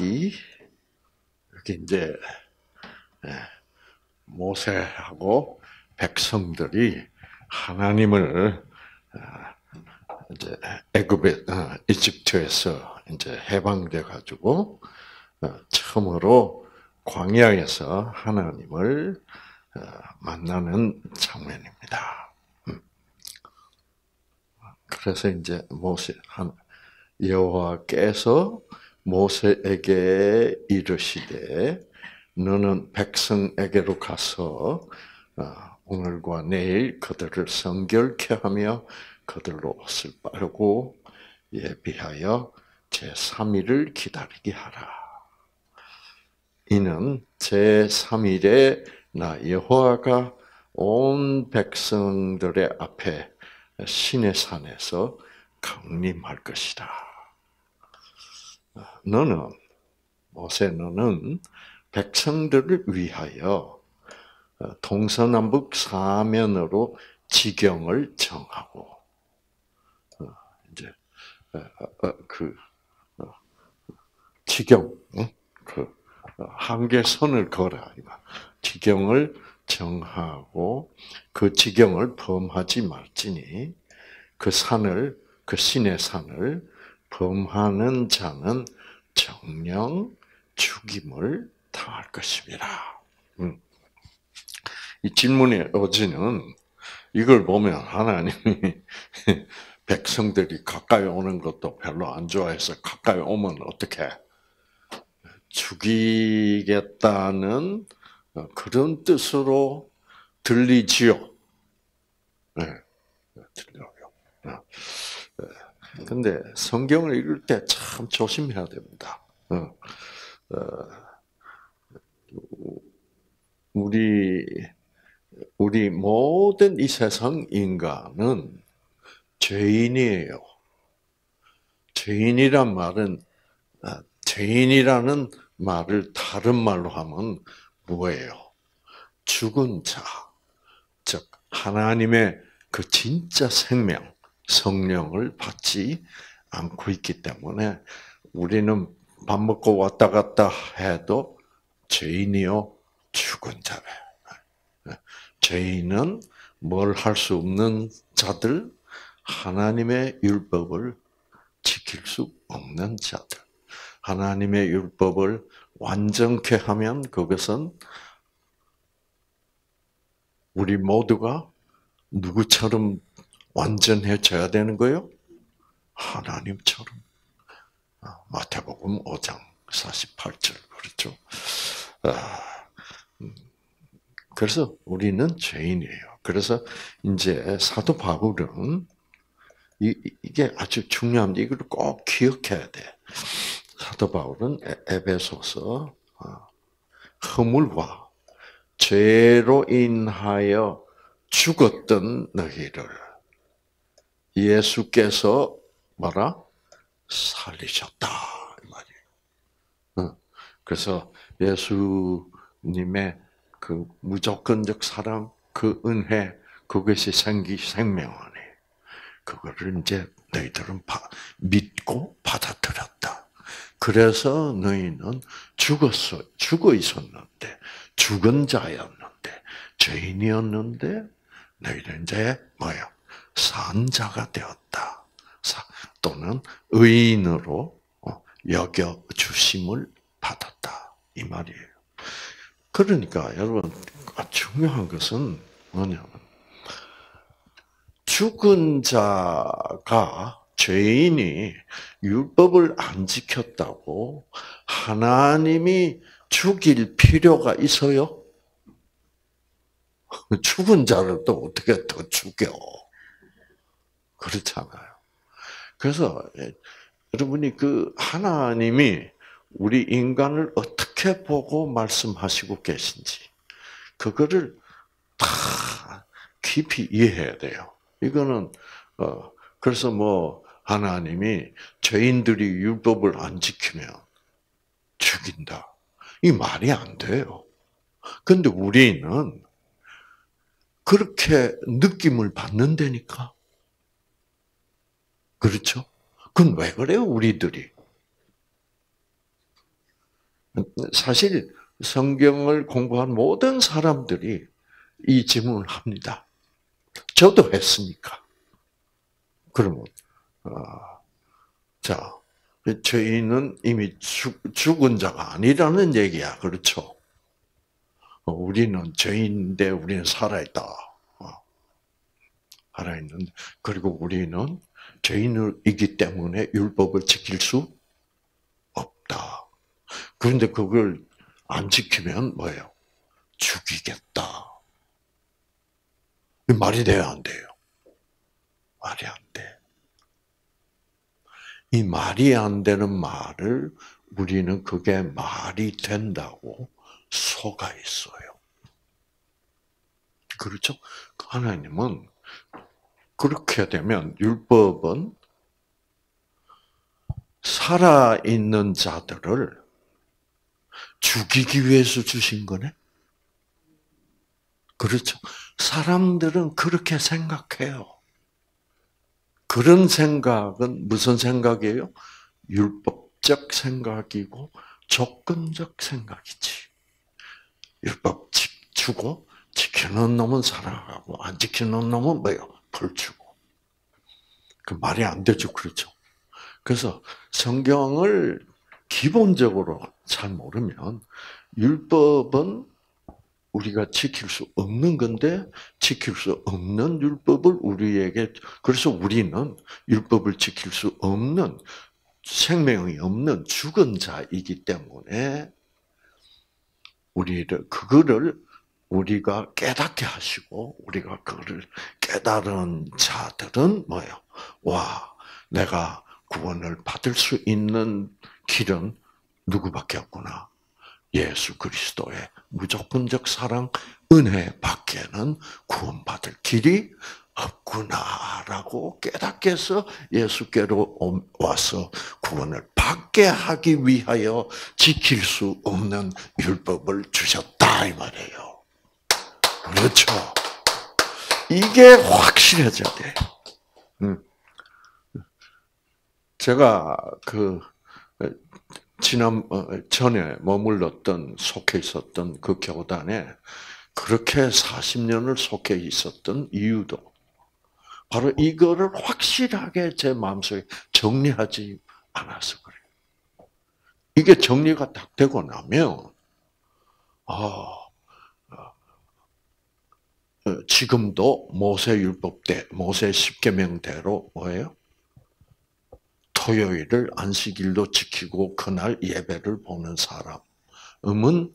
출애굽기 여기 이제 예, 모세하고 백성들이 하나님을 어, 이제 애굽에 어, 이집트에서 이제 해방돼 가지고 어, 처음으로 광야에서 하나님을 만나는 장면입니다. 음. 그래서 이제 모세 여호와께서 모세에게 이르시되 너는 백성에게로 가서 오늘과 내일 그들을 성결케 하며 그들로 옷을 빨고 예비하여 제3일을 기다리게 하라. 이는 제3일에 나 여호와가 온 백성들의 앞에 신의 산에서 강림할 것이다. 너는 모세 너는 백성들을 위하여 어, 동서남북 사면으로 지경을 정하고 어, 이제 어, 그 지경 그 한계 선을 걸어 지경을 정하고 그 지경을 범하지 말지니 그 산을 그 신의 산을 범하는 자는 정령 죽임을 당할 것입니다. 음. 이 질문의 어지는 이걸 보면 하나님이 백성들이 가까이 오는 것도 별로 안 좋아해서 가까이 오면 어떻게 죽이겠다는 그런 뜻으로 들리지요. 네, 들려요. 근데 성경을 읽을 때 참 조심해야 됩니다. 어, 어, 우리 우리 모든 이 세상 인간은 죄인이에요. 죄인이란 말은 아, 죄인이라는 말을 다른 말로 하면 뭐예요? 죽은 자, 즉 하나님의 그 진짜 생명, 성령을 받지 않고 있기 때문에 우리는 밥 먹고 왔다 갔다 해도 죄인이요 죽은 자래. 죄인은 뭘 할 수 없는 자들, 하나님의 율법을 지킬 수 없는 자들. 하나님의 율법을 완전케 하면 그것은 우리 모두가 누구처럼 완전해져야 되는 거요? 하나님처럼. 아, 마태복음 5장 48절 그렇죠. 아, 음. 그래서 우리는 죄인이에요. 그래서 이제 사도 바울은 이, 게 아주 중요한데 이걸 꼭 기억해야 돼. 사도 바울은 에베소서 어, 허물과 죄로 인하여 죽었던 너희를 예수께서 뭐라 살리셨다 이 말이에요. 어, 그래서 예수님의 그 무조건적 사랑, 그 은혜, 그것이 생기 생명하네. 그거를 이제 너희들은 바, 믿고 받아들였다. 그래서 너희는 죽었어, 죽어 있었는데, 죽은 자였는데, 죄인이었는데, 너희는 이제 뭐야? 산자가 되었다. 또는 의인으로 어, 여겨 주심을 받았다. 이 말이에요. 그러니까 여러분 중요한 것은 뭐냐면 죽은 자가 죄인이 율법을 안 지켰다고 하나님이 죽일 필요가 있어요? 죽은 자를 또 어떻게 더 죽여? 그렇잖아요. 그래서 여러분이 그 하나님이 우리 인간을 어떻게 보고 말씀하시고 계신지 그거를 다 깊이 이해해야 돼요. 이거는 어 그래서 뭐 하나님이 죄인들이 율법을 안 지키면 죽인다. 이 말이 안 돼요. 근데 우리는 그렇게 느낌을 받는다니까. 그렇죠? 그건 왜 그래요, 우리들이? 사실 성경을 공부한 모든 사람들이 이 질문을 합니다. 저도 했으니까. 그러면 어, 자 저희는 이미 죽, 죽은 자가 아니라는 얘기야, 그렇죠? 어, 우리는 죄인인데 우리는 살아있다. 어, 살아있는 그리고 우리는 죄인이기 때문에 율법을 지킬 수 없다. 그런데 그걸 안 지키면 뭐예요? 죽이겠다. 말이 돼야 안 돼요? 말이 안 돼. 이 말이 안 되는 말을 우리는 그게 말이 된다고 속아 있어요. 그렇죠? 하나님은 그렇게 되면 율법은 살아있는 자들을 죽이기 위해서 주신 거네? 그렇죠. 사람들은 그렇게 생각해요. 그런 생각은 무슨 생각이에요? 율법적 생각이고 조건적 생각이지. 율법 주고 지키는 놈은 살아가고 안 지키는 놈은 뭐요? 벌 주고. 그 말이 안 되죠, 그렇죠? 그래서 성경을 기본적으로 잘 모르면 율법은 우리가 지킬 수 없는 건데 지킬 수 없는 율법을 우리에게 그래서 우리는 율법을 지킬 수 없는 생명이 없는 죽은 자이기 때문에 우리를 그거를 우리가 깨닫게 하시고 우리가 그거를 깨달은 자들은 뭐예요? 와, 내가 구원을 받을 수 있는 길은 누구밖에 없구나. 예수 그리스도의 무조건적 사랑 은혜 밖에는 구원받을 길이 없구나라고 깨닫게 해서 예수께로 와서 구원을 받게 하기 위하여 지킬 수 없는 율법을 주셨다 이 말이에요. 그렇죠. 이게 확실해져야 돼. 음. 제가 그 지난 어, 전에 머물렀던 속해 있었던 그 교단에 그렇게 40년을 속해 있었던 이유도 바로 이거를 확실하게 제 마음속에 정리하지 않아서 그래요. 이게 정리가 딱 되고 나면 아 어, 지금도 모세 율법 때 모세 십계명대로 뭐예요? 토요일을 안식일로 지키고 그날 예배를 보는 사람은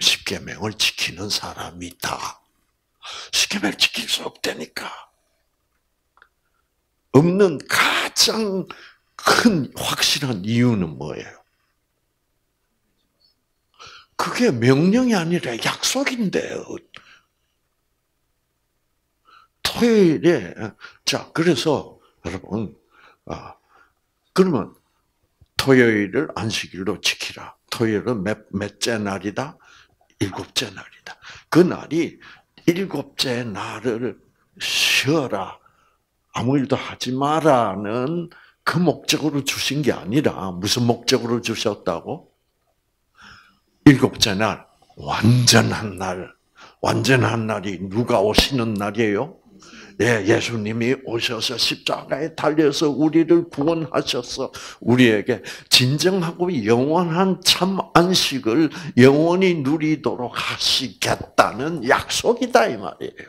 십계명을 지키는 사람이다. 십계명 지킬 수 없다니까. 없는 가장 큰 확실한 이유는 뭐예요? 그게 명령이 아니라 약속인데요. 토요일에 자 그래서 여러분 아, 그러면 토요일을 안식일로 지키라. 토요일은 몇, 몇째 날이다? 일곱째 날이다. 그 날이 일곱째 날을 쉬어라. 아무 일도 하지 마라는 그 목적으로 주신 게 아니라 무슨 목적으로 주셨다고? 일곱째 날, 완전한 날. 완전한 날이 누가 오시는 날이에요? 예, 예수님이 오셔서 십자가에 달려서 우리를 구원하셔서 우리에게 진정하고 영원한 참 안식을 영원히 누리도록 하시겠다는 약속이다 이 말이에요.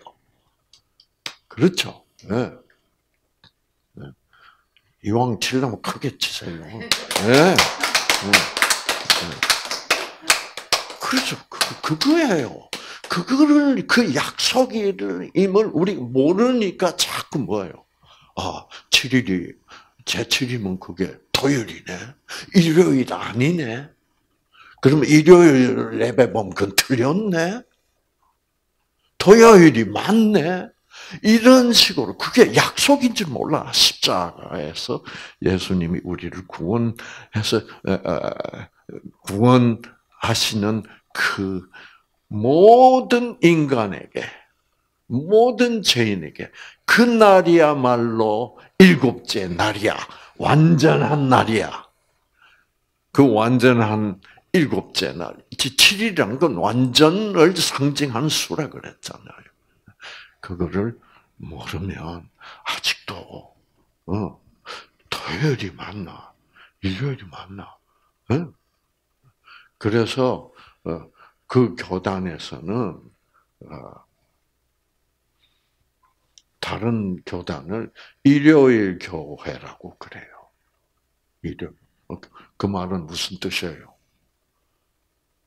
그렇죠. 네. 네. 이왕 치려면 크게 치세요. 네. 네. 그렇죠. 그, 그거예요. 그거를 그 약속임을 우리 모르니까 자꾸 뭐예요? 아, 7일이 제 7일이면 그게 토요일이네. 일요일 아니네. 그러면 일요일 예배 보면 그건 틀렸네. 토요일이 맞네. 이런 식으로 그게 약속인 줄 몰라. 십자가에서 예수님이 우리를 구원해서 구원하시는 그 모든 인간에게, 모든 죄인에게 그 날이야말로 일곱째 날이야. 완전한 날이야. 그 완전한 일곱째 날. 7일이라는 건 완전을 상징하는 수라 그랬잖아요. 그거를 모르면 아직도 어, 토요일이 맞나 일요일이 맞나 어? 그래서 어, 그 교단에서는 어, 다른 교단을 일요일 교회라고 그래요. 일요 어, 그 말은 무슨 뜻이에요?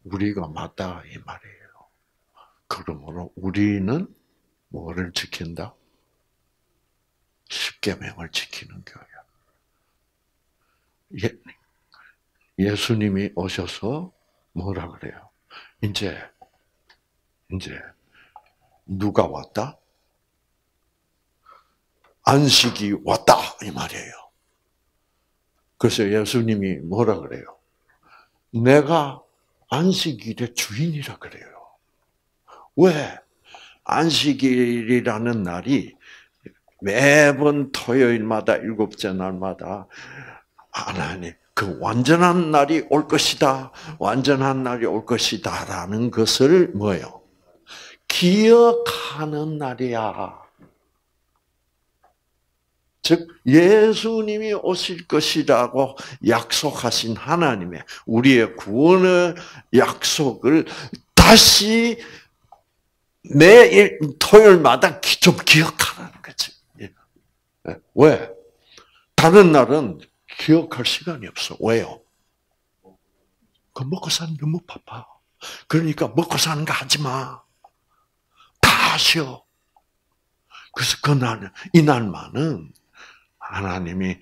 우리가 맞다 이 말이에요. 그러므로 우리는 뭐를 지킨다? 십계명을 지키는 교회. 예, 예수님이 오셔서 뭐라 그래요? 이제 이제 누가 왔다? 안식이 왔다 이 말이에요. 그래서 예수님이 뭐라 그래요? 내가 안식일의 주인이라 그래요. 왜? 안식일이라는 날이 매번 토요일마다 일곱째 날마다 하나님 그 완전한 날이 올 것이다. 완전한 날이 올 것이다라는 것을 뭐예요? 기억하는 날이야. 즉 예수님이 오실 것이라고 약속하신 하나님의 우리의 구원의 약속을 다시 매 토요일마다 좀 기억하라는 거지. 예. 예. 왜? 다른 날은 기억할 시간이 없어. 왜요? 그 먹고 사는 너무 바빠. 그러니까 먹고 사는 거 하지 마. 다 쉬어. 그래서 그날은, 이날만은 하나님이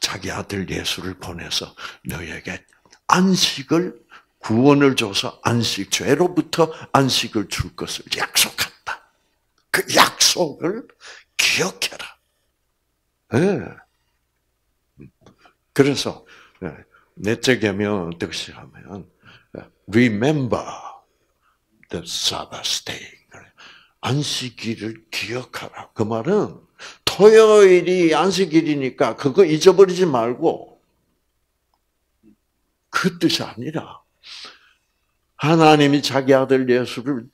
자기 아들 예수를 보내서 너에게 안식을 구원을 줘서 안식 죄로부터 안식을 줄 것을 약속한다. 그 약속을 기억해라. 네. 그래서 예, 넷째 계명 어떻게 하면 remember the Sabbath day. 안식일을 기억하라. 그 말은 토요일이 안식일이니까 그거 잊어버리지 말고 그 뜻이 아니라 하나님이 자기 아들 예수를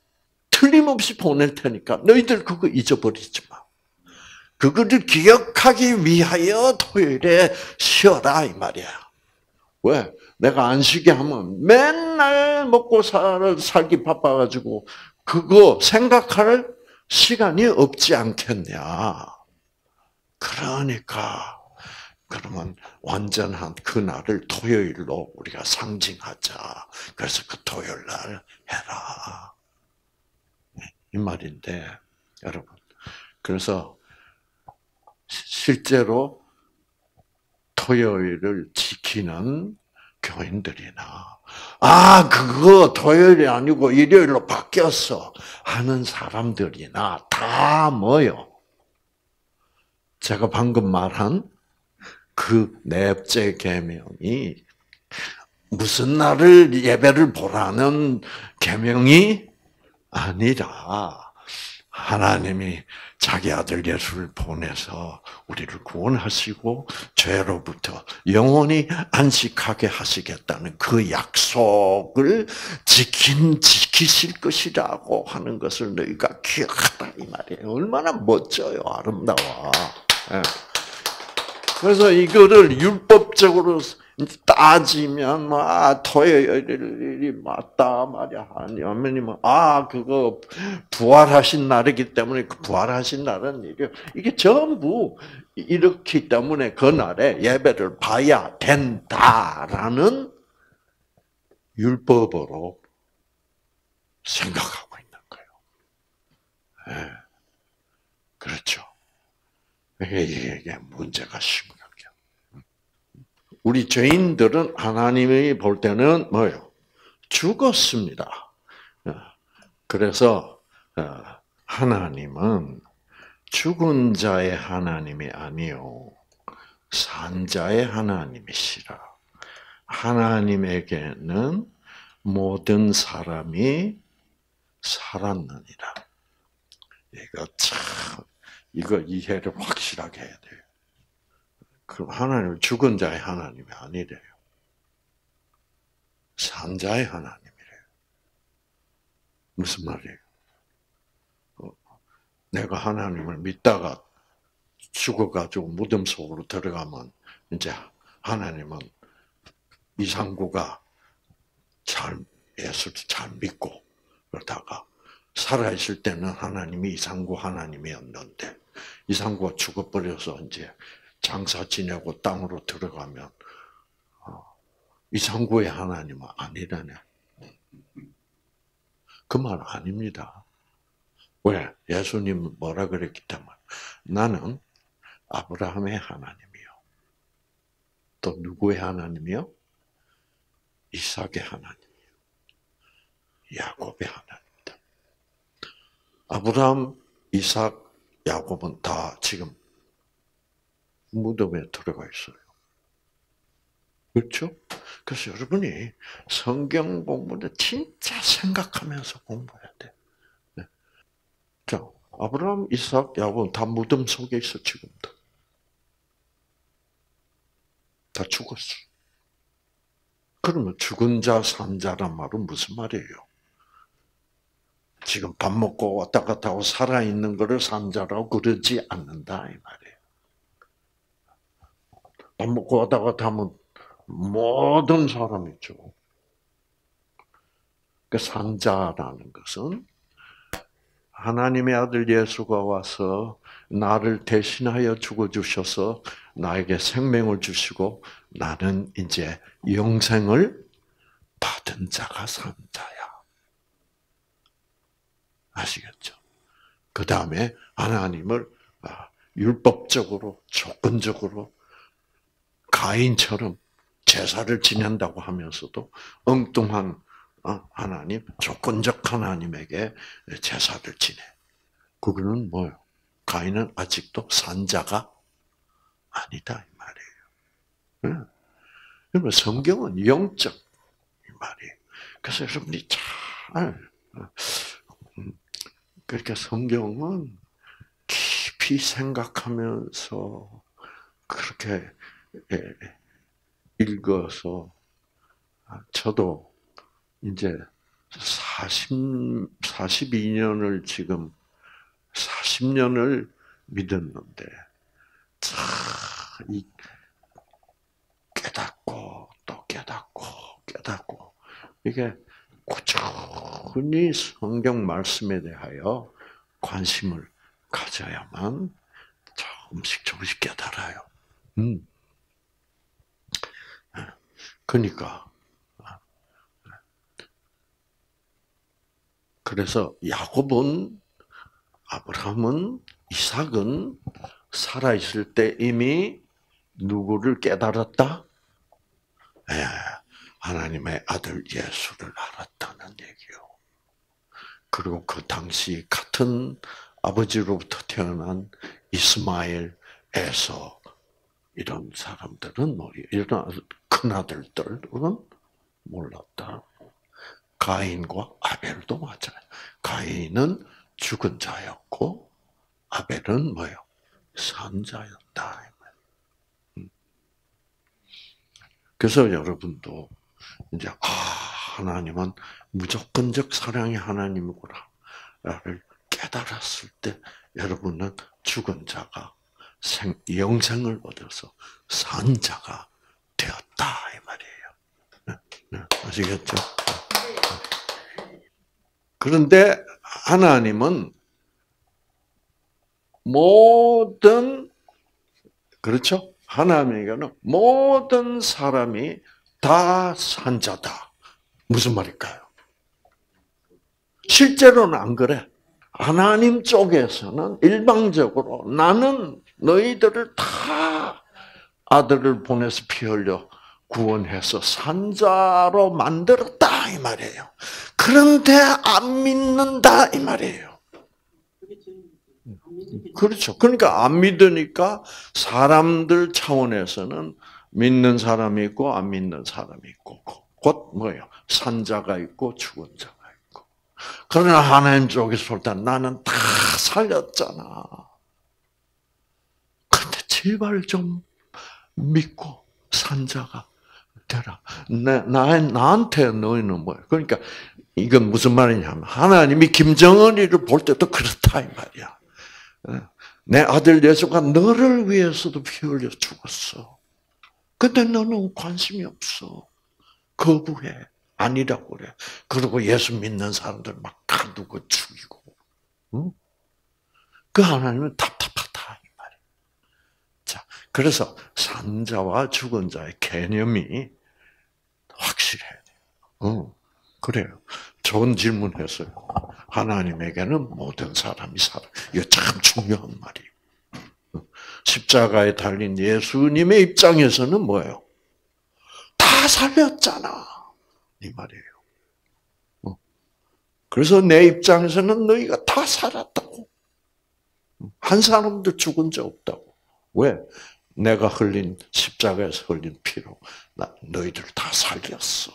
틀림없이 보낼 테니까 너희들 그거 잊어버리지 마. 그거를 기억하기 위하여 토요일에 쉬어라 이 말이야. 왜? 내가 안식이 하면 맨날 먹고 살, 살기 바빠가지고 그거 생각할 시간이 없지 않겠냐. 그러니까 그러면 완전한 그날을 토요일로 우리가 상징하자. 그래서 그 토요일 날 해라. 이 말인데 여러분. 그래서 실제로 토요일을 지키는 교인들이나 아 그거 토요일이 아니고 일요일로 바뀌었어 하는 사람들이나 다 뭐요? 제가 방금 말한 그 넷째 계명이 무슨 날을 예배를 보라는 계명이 아니라 하나님이 자기 아들 예수를 보내서 우리를 구원하시고 죄로부터 영원히 안식하게 하시겠다는 그 약속을 지킨 지키실 것이라고 하는 것을 너희가 기억하라 이 말이에요. 얼마나 멋져요, 아름다워. 예. 그래서 이거를 율법적으로 따지면 뭐 아, 토요일이 맞다 말이야. 아니면 아 그거 부활하신 날이기 때문에 그 부활하신 날은 이게 이게 전부 이렇기 때문에 그 날에 예배를 봐야 된다라는 율법으로 생각하고 있는 거예요. 네. 그렇죠. 이게 문제가 심각해요. 우리 죄인들은 하나님이 볼 때는 뭐요? 죽었습니다. 그래서 어, 하나님은 죽은 자의 하나님이 아니요 산 자의 하나님이시라. 하나님에게는 모든 사람이 살았느니라. 이거 참 이거 이해를 확실하게 해야. 그럼 하나님은 죽은 자의 하나님이 아니래요. 산 자의 하나님이래요. 무슨 말이에요? 어, 내가 하나님을 믿다가 죽어가지고 무덤 속으로 들어가면 이제 하나님은 이상구가 잘 예수를 잘 믿고 그러다가 살아있을 때는 하나님이 이상구 하나님이었는데 이상구가 죽어버려서 이제 장사 지내고 땅으로 들어가면 어, 이상구의 하나님은 아니라네. 그 말 아닙니다. 왜? 예수님 뭐라 그랬기 때문에 나는 아브라함의 하나님이요. 또 누구의 하나님이요? 이삭의 하나님이요. 야곱의 하나님이다. 아브라함, 이삭, 야곱은 다 지금 무덤에 들어가 있어요. 그렇죠? 그래서 여러분이 성경 공부를 진짜 생각하면서 공부해야 돼. 네. 자, 아브라함, 이삭, 야곱은 다 무덤 속에 있어 지금도. 다 죽었어. 그러면 죽은 자, 산 자란 말은 무슨 말이에요? 지금 밥 먹고 왔다 갔다 하고 살아있는 거를 산 자라고 그러지 않는다, 이 말이에요. 밥 먹고 왔다 갔다 하면 모든 사람이죠. 그 산자라는 것은 하나님의 아들 예수가 와서 나를 대신하여 죽어주셔서 나에게 생명을 주시고 나는 이제 영생을 받은 자가 산자야. 아시겠죠? 그 다음에 하나님을 아, 율법적으로, 조건적으로 가인처럼 제사를 지낸다고 하면서도 엉뚱한 어, 하나님, 조건적 하나님에게 제사를 지내. 그거는 뭐요? 가인은 아직도 산자가 아니다 이 말이에요. 그러면 성경은 영적 이 말이에요. 그래서 여러분이 잘 어, 음, 그러니까 성경은 깊이 생각하면서 그렇게 읽어서 저도 이제 40, 42년을 지금 40년을 믿었는데 참 깨닫고 또 깨닫고 깨닫고 이게 꾸준히 성경 말씀에 대하여 관심을 가져야만 조금씩 조금씩 깨달아요. 음. 그러니까 그래서 야곱은 아브라함은 이삭은 살아 있을 때 이미 누구를 깨달았다? 예, 하나님의 아들 예수를 알았다는 얘기요. 그리고 그 당시 같은 아버지로부터 태어난 이스마엘, 에서 이런 사람들은 뭐 이런 큰 아들들은 몰랐다. 가인과 아벨도 마찬가지. 가인은 죽은 자였고 아벨은 뭐요? 산 자였다. 음. 그래서 여러분도 이제 아 하나님은 무조건적 사랑의 하나님이구나를 깨달았을 때 여러분은 죽은 자가 생, 영생을 얻어서 산 자가 되었다 이 말이에요. 네, 네, 아시겠죠? 그런데 하나님은 모든 그렇죠? 하나님에게는 모든 사람이 다 산자다. 무슨 말일까요? 실제로는 안 그래. 하나님 쪽에서는 일방적으로 나는 너희들을 다 아들을 보내서 피 흘려 구원해서 산자로 만들었다 이 말이에요. 그런데 안 믿는다 이 말이에요. 그렇죠. 그러니까 안 믿으니까 사람들 차원에서는 믿는 사람이 있고 안 믿는 사람이 있고 곧 뭐예요? 산자가 있고 죽은 자가 있고. 그러나 하나님 쪽에서 볼 때 나는 다 살렸잖아. 제발 좀 믿고 산자가 되라. 나, 나, 나한테 너희는 뭐야. 그러니까 이건 무슨 말이냐면 하나님이 김정은이를 볼 때도 그렇다 이 말이야. 어? 내 아들 예수가 너를 위해서도 피 흘려 죽었어. 근데 너는 관심이 없어. 거부해. 아니라고 그래. 그리고 예수 믿는 사람들 막 가두고 죽이고. 응? 그 하나님은. 자, 그래서 산자와 죽은 자의 개념이 확실해야 돼요. 어, 그래요. 좋은 질문했어요. 하나님에게는 모든 사람이 살아. 이거 참 중요한 말이에요. 십자가에 달린 예수님의 입장에서는 뭐예요? 다 살렸잖아. 이 말이에요. 어. 그래서 내 입장에서는 너희가 다 살았다고. 한 사람도 죽은 적 없다고. 왜? 내가 흘린 십자가에서 흘린 피로 나 너희들 다 살렸어.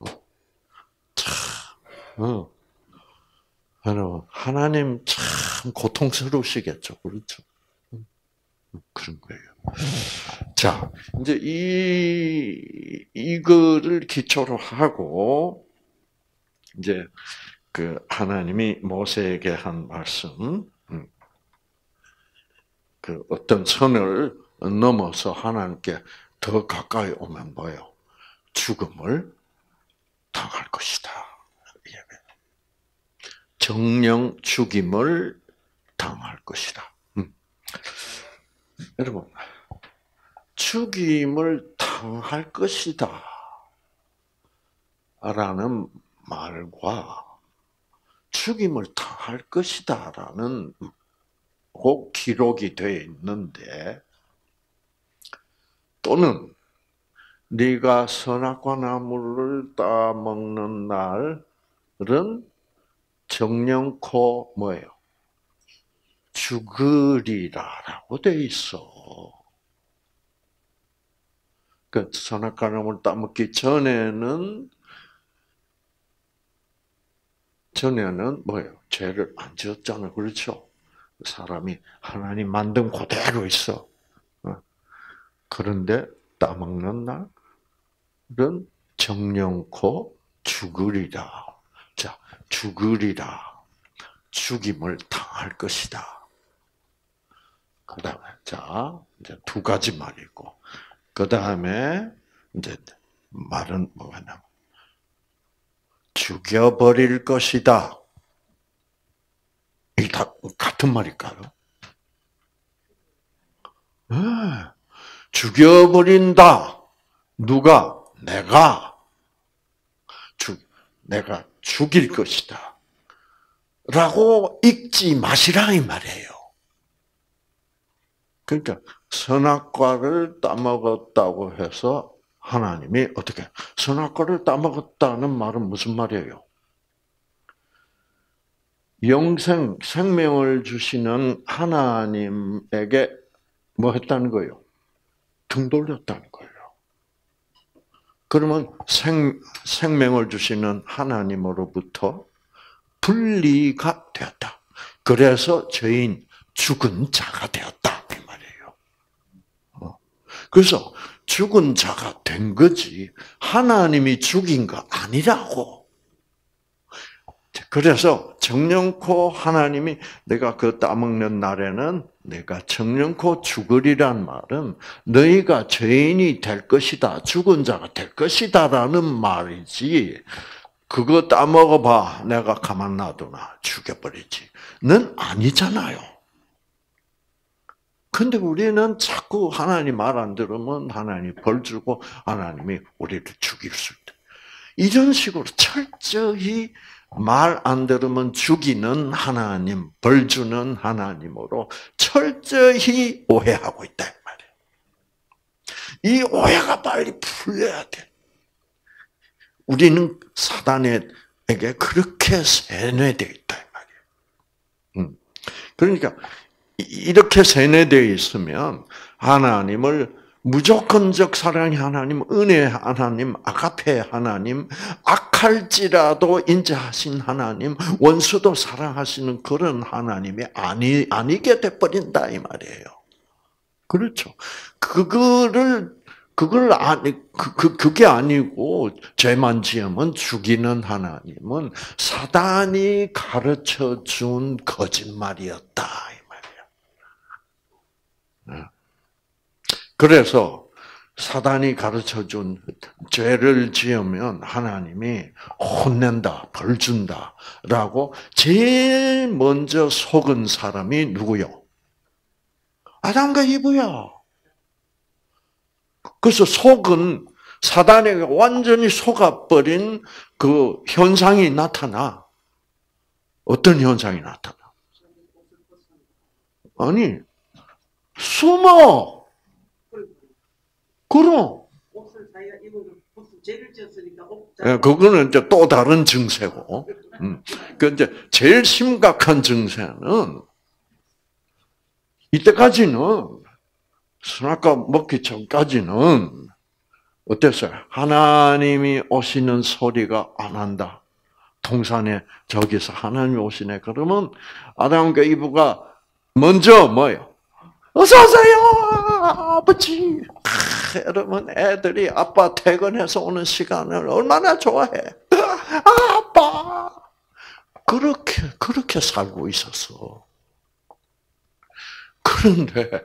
어. 참, 어. 하나님 참 고통스러우시겠죠, 그렇죠? 그런 거예요. 자, 이제 이, 이거를 기초로 하고, 이제 그 하나님이 모세에게 한 말씀, 음, 그 어떤 선을 넘어서 하나님께 더 가까이 오면 뭐요? 죽음을 당할 것이다. 정령 죽임을 당할 것이다. 음. 여러분, 죽임을 당할 것이다. 라는 말과 죽임을 당할 것이다. 라는 꼭 기록이 되어 있는데, 또는 네가 선악과 나무를 따 먹는 날은 정령코 뭐예요? 죽으리라라고 돼 있어. 그 선악과 나무를 따먹기 전에는 전에는 뭐예요? 죄를 안 지었잖아, 그렇죠? 사람이 하나님 만든 그대로 있어. 어? 그런데 따먹는 날은 정령코 죽으리라. 자, 죽으리라. 죽임을 당할 것이다. 그 다음에, 자, 이제 두 가지 말이고, 그 다음에, 이제, 말은 뭐냐면, 죽여버릴 것이다. 이 다 같은 말일까요? 네. 죽여버린다. 누가? 내가. 죽, 내가 죽일 것이다. 라고 읽지 마시라 이 말이에요. 그러니까 선악과를 따먹었다고 해서 하나님이 어떻게 선악과를 따먹었다는 말은 무슨 말이에요? 영생 생명을 주시는 하나님에게 뭐 했다는 거예요? 등 돌렸다는 거예요. 그러면 생, 생명을 주시는 하나님으로부터 분리가 되었다. 그래서 죄인 죽은 자가 되었다. 이 말이에요. 어. 그래서 죽은 자가 된 거지 하나님이 죽인 거 아니라고. 그래서 정령코 하나님이 내가 그 따먹는 날에는 내가 정령코 죽으리란 말은 너희가 죄인이 될 것이다, 죽은 자가 될 것이다라는 말이지. 그거 따먹어봐, 내가 가만 놔두나 죽여버리지. 는 아니잖아요. 근데 우리는 자꾸 하나님 말 안 들으면 하나님 벌 주고 하나님이 우리를 죽일 수 있다. 이런 식으로 철저히 말 안 들으면 죽이는 하나님, 벌 주는 하나님으로 철저히 오해하고 있다 이 오해가 빨리 풀려야 돼. 우리는 사단에게 그렇게 세뇌되어 있다 말이에요. 음. 그러니까 이렇게 세뇌되어 있으면 하나님을 무조건적 사랑의 하나님, 은혜 하나님, 아가페 하나님, 악할지라도 인자하신 하나님, 원수도 사랑하시는 그런 하나님이 아니 아니게 돼 버린다 이 말이에요. 그렇죠. 그거를 그걸 아니 그, 그 그게 아니고 죄만 지으면 죽이는 하나님은 사단이 가르쳐 준 거짓말이었다 이 말이야. 네. 그래서 사단이 가르쳐 준 죄를 지으면 하나님이 혼낸다, 벌 준다 라고 제일 먼저 속은 사람이 누구요? 아담과 이브야. 그래서 속은 사단에게 완전히 속아버린 그 현상이 나타나. 어떤 현상이 나타나? 아니, 숨어! 그럼. 예, 그거는 이제 또 다른 증세고. 음. 그 이제 제일 심각한 증세는 이때까지는 선악과 먹기 전까지는 어땠어요? 하나님이 오시는 소리가 안 한다. 동산에 저기서 하나님이 오시네. 그러면 아담과 이브가 먼저 뭐요? 어서 오세요, 아버지. 아, 여러분 애들이 아빠 퇴근해서 오는 시간을 얼마나 좋아해. 아, 아빠. 그렇게 그렇게 살고 있었어. 그런데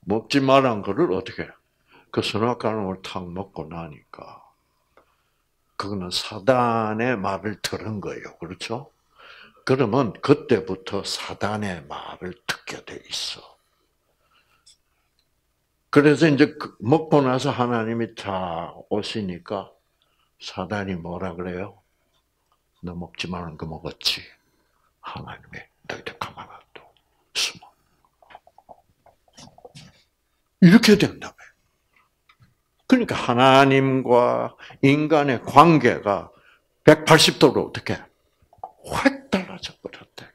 먹지 말란 거를 어떻게 그 선악과를 탁 먹고 나니까 그거는 사단의 말을 들은 거예요. 그렇죠? 그러면 그때부터 사단의 말을 듣게 돼 있어. 그래서 이제 그 먹고 나서 하나님이 다 오시니까 사단이 뭐라 그래요? 너 먹지 말는 거 먹었지. 하나님이 너희들 가만 놔둬. 숨어. 이렇게 된다며. 그러니까 하나님과 인간의 관계가 180도로 어떻게 확 달라져 버렸대.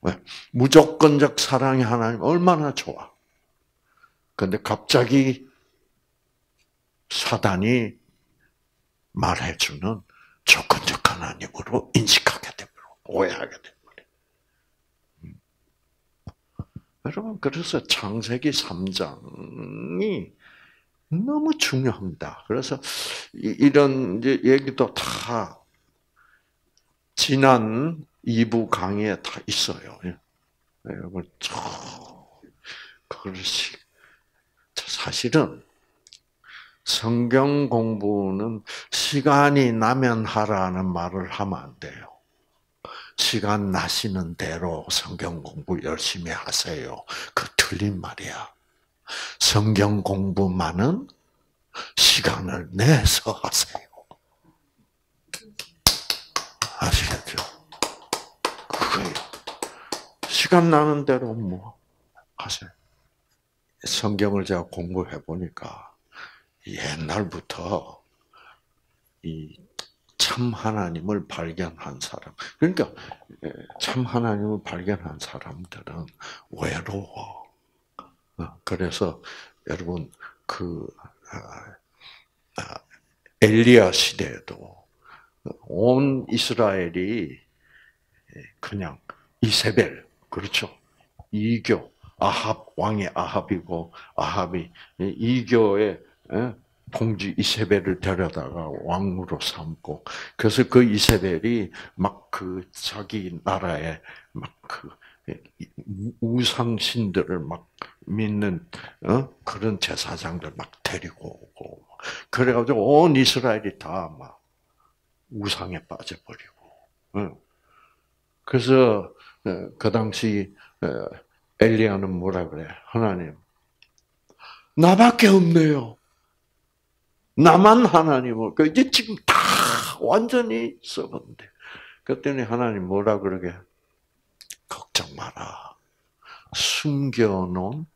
왜? 무조건적 사랑이 하나님 얼마나 좋아. 근데 갑자기 사단이 말해주는 조건적 하나님으로 인식하게 되고 오해하게 되고. 여러분, 그래서 창세기 3장이 너무 중요합니다. 그래서 이런 얘기도 다 지난 2부 강의에 다 있어요. 예. 여러분, 그것이 사실은 성경 공부는 시간이 나면 하라는 말을 하면 안 돼요. 시간 나시는 대로 성경 공부 열심히 하세요. 그 틀린 말이야. 성경 공부만은 시간을 내서 하세요. 아시겠죠? 그거예요. 시간 나는 대로 뭐 하세요. 성경을 제가 공부해 보니까 옛날부터 이 참 하나님을 발견한 사람. 그러니까 예, 참 하나님을 발견한 사람들은 외로워. 어, 그래서 여러분 그 아, 아, 엘리야 시대에도 온 이스라엘이 그냥 이세벨 그렇죠 이교 아합 왕이 아합이고 아합이 이교의 공주 이세벨을 데려다가 왕으로 삼고 그래서 그 이세벨이 막 그 자기 나라에 막그 우상 신들을 막 믿는 어? 그런 제사장들 막 데리고 오고 그래가지고 온 이스라엘이 다 막 우상에 빠져버리고 어? 그래서 어, 그 당시 어, 엘리야는 뭐라 그래 하나님 나밖에 없네요. 나만 하나님을, 그 이제 지금 다 완전히 썩었는데. 그랬더니 하나님 뭐라 그러게? 걱정 마라. 숨겨놓은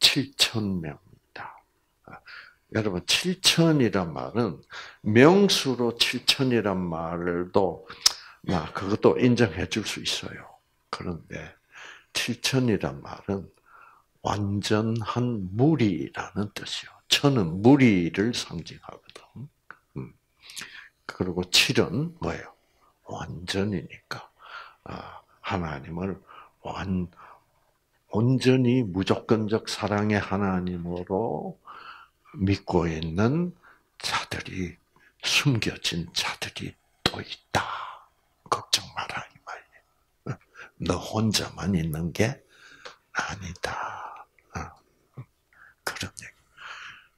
7천 명이다. 여러분, 7천이란 말은 명수로 7천이란 말도 나 그것도 인정해 줄 수 있어요. 그런데 7천이란 말은 완전한 무리라는 뜻이요. 천은 무리를 상징하거든. 음. 그리고 칠은 뭐예요? 완전이니까 아, 하나님을 완 온전히 무조건적 사랑의 하나님으로 믿고 있는 자들이 숨겨진 자들이 또 있다. 걱정 마라. 너 혼자만 있는 게 아니다. 어. 그런 얘기.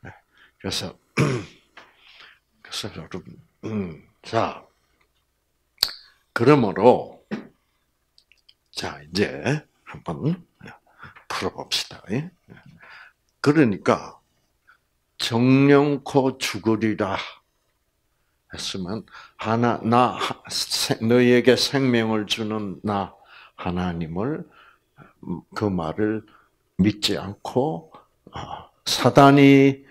네. 그래서 그래서 여러분, 음, 자 그러므로 자 이제 한번 풀어봅시다. 예? 그러니까 정령코 죽으리라 했으면 하나 나 너희에게 생명을 주는 나 하나님을 그 말을 믿지 않고 아, 사단이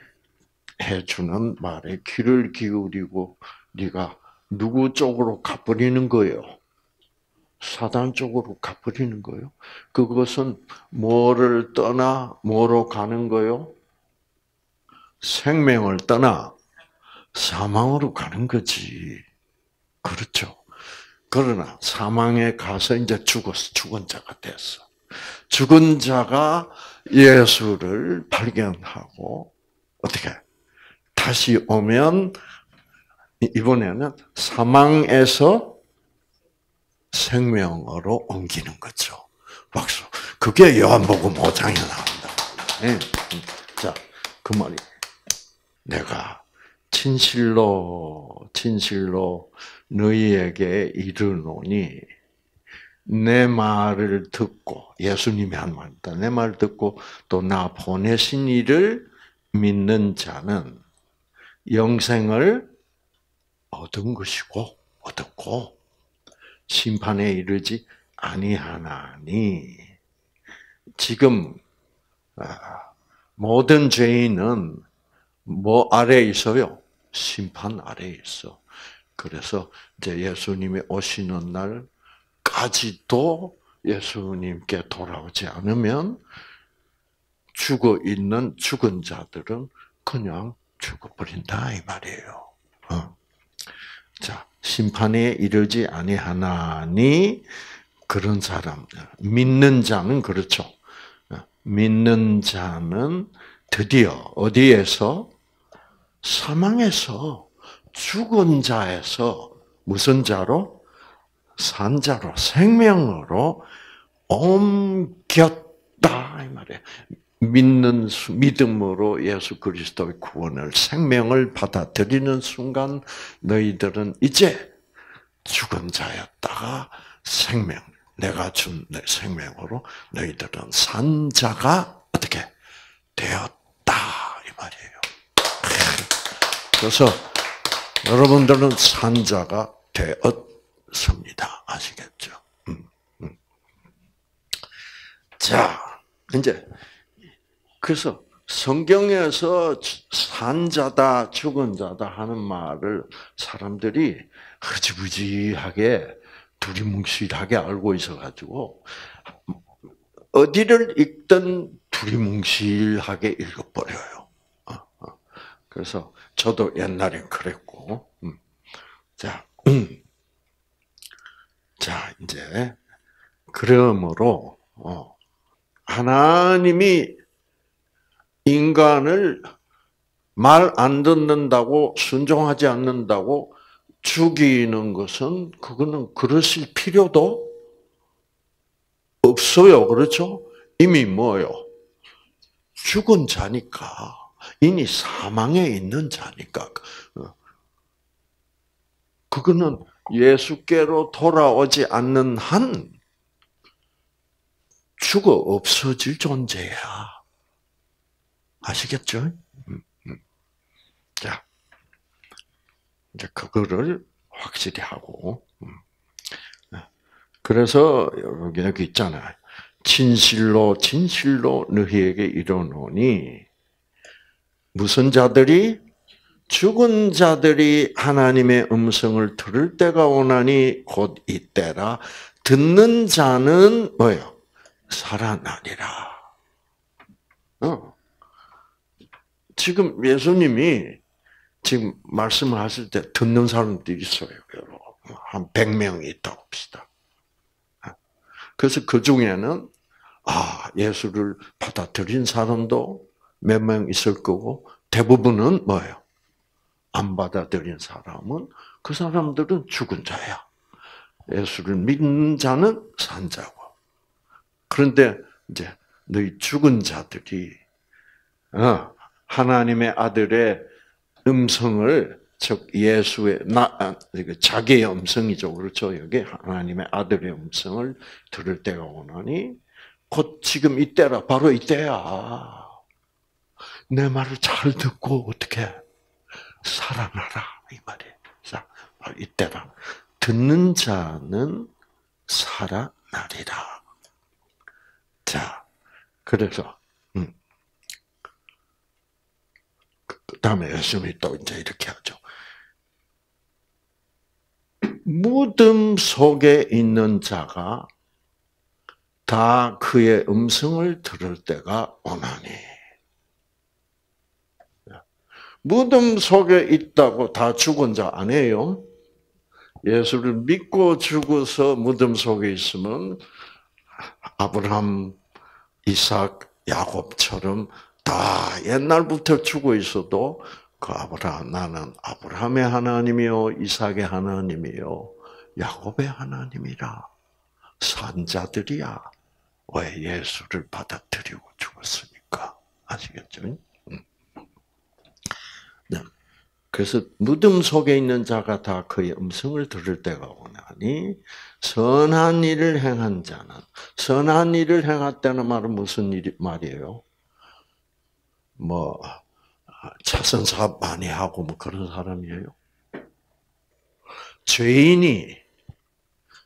해주는 말에 귀를 기울이고 네가 누구 쪽으로 가버리는 거예요? 사단 쪽으로 가버리는 거예요. 그것은 뭐를 떠나 뭐로 가는 거요? 생명을 떠나 사망으로 가는 거지. 그렇죠. 그러나 사망에 가서 이제 죽었어. 죽은 자가 됐어. 죽은 자가 예수를 발견하고 어떻게 다시 오면 이번에는 사망에서 생명으로 옮기는 거죠. 박수. 그게 요한복음 5장에 나온다. 네. 자, 그 말이 내가 진실로 진실로 너희에게 이르노니 내 말을 듣고 예수님이 한 말입니다. 내 말을 듣고 또 나 보내신 이를 믿는 자는 영생을 얻은 것이고 얻었고 심판에 이르지 아니하나니 지금 아, 모든 죄인은 뭐 아래 있어요? 심판 아래 있어. 그래서 이제 예수님이 오시는 날까지도 예수님께 돌아오지 않으면 죽어 있는 죽은 자들은 그냥 죽어버린다 이 말이에요. 어. 자 심판에 이르지 아니하나니 그런 사람 믿는 자는 그렇죠. 어, 믿는 자는 드디어 어디에서 사망에서 죽은 자에서 무슨 자로 산 자로 생명으로 옮겼다 이 말이에요. 믿는 믿음으로 예수 그리스도의 구원을 생명을 받아들이는 순간 너희들은 이제 죽은 자였다가 생명 내가 준 내 생명으로 너희들은 산 자가 어떻게 되었다 이 말이에요. 그래서 여러분들은 산자가 되었습니다. 아시겠죠? 음, 음. 자, 이제 그래서 성경에서 산자다, 죽은 자다 하는 말을 사람들이 흐지부지하게 두리뭉실하게 알고 있어가지고 어디를 읽든 두리뭉실하게 읽어버려요. 어, 어. 그래서 저도 옛날엔 그랬고, 음. 자, 음. 자 이제 그러므로 어, 하나님이 인간을 말 안 듣는다고 순종하지 않는다고 죽이는 것은 그거는 그러실 필요도 없어요. 그렇죠? 이미 뭐요? 죽은 자니까. 이미 사망에 있는 자니까. 그거는 예수께로 돌아오지 않는 한 죽어 없어질 존재야. 아시겠죠? 음, 음. 자, 이제 그거를 확실히 하고. 음. 네. 그래서 여기 있잖아요. 진실로 진실로 너희에게 이르노니 무슨 자들이 죽은 자들이 하나님의 음성을 들을 때가 오나니 곧 이때라 듣는 자는 뭐요? 살아나리라. 어. 지금 예수님이 지금 말씀을 하실 때 듣는 사람들이 있어요. 한 100명이 있다고 봅시다. 그래서 그 중에는 아, 예수를 받아들인 사람도 몇 명 있을 거고, 대부분은 뭐예요? 안 받아들인 사람은 그 사람들은 죽은 자야. 예수를 믿는 자는 산 자고. 그런데 이제 너희 죽은 자들이 어, 하나님의 아들의 음성을 즉 예수의 나 아, 자기의 음성이죠 그렇죠 여기 하나님의 아들의 음성을 들을 때가 오나니 곧 지금 이때라 바로 이때야 내 말을 잘 듣고 어떻게 살아나라 이 말이에요. 자 이때라 듣는 자는 살아나리라. 자 그래서 음. 그 다음에 예수님이 또 이제 이렇게 하죠. 무덤 속에 있는 자가 다 그의 음성을 들을 때가 오나니. 무덤 속에 있다고 다 죽은 자 아니에요. 예수를 믿고 죽어서 무덤 속에 있으면 아브라함, 이삭, 야곱처럼 다 옛날부터 죽어 있어도 그 아브라함 나는 아브라함의 하나님이요 이삭의 하나님이요 야곱의 하나님이라 산자들이야 왜 예수를 받아들이고 죽었으니까 아시겠죠? 네. 그래서 무덤 속에 있는 자가 다 그의 음성을 들을 때가 오나니 선한 일을 행한 자는 선한 일을 행했다는 말은 무슨 일 말이에요? 뭐 차선 사업 많이 하고 뭐 그런 사람이에요. 죄인이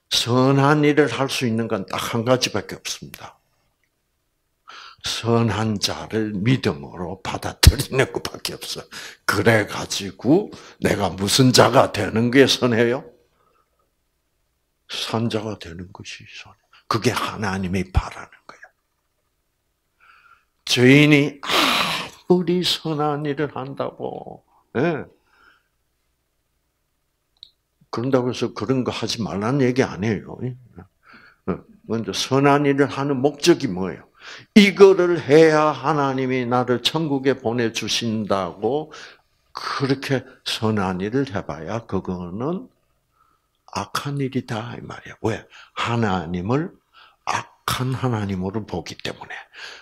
선한 일을 할 수 있는 건 딱 한 가지밖에 없습니다. 선한 자를 믿음으로 받아들이는 것밖에 없어. 그래 가지고 내가 무슨 자가 되는 게 선해요? 산자가 되는 것이 선. 그게 하나님이 바라는 거야. 죄인이 아무리 선한 일을 한다고, 예. 그런다고 해서 그런 거 하지 말라는 얘기 아니에요. 예. 먼저 선한 일을 하는 목적이 뭐예요? 이거를 해야 하나님이 나를 천국에 보내주신다고 그렇게 선한 일을 해봐야 그거는 악한 일이다 이 말이야. 왜? 하나님을 악한 하나님으로 보기 때문에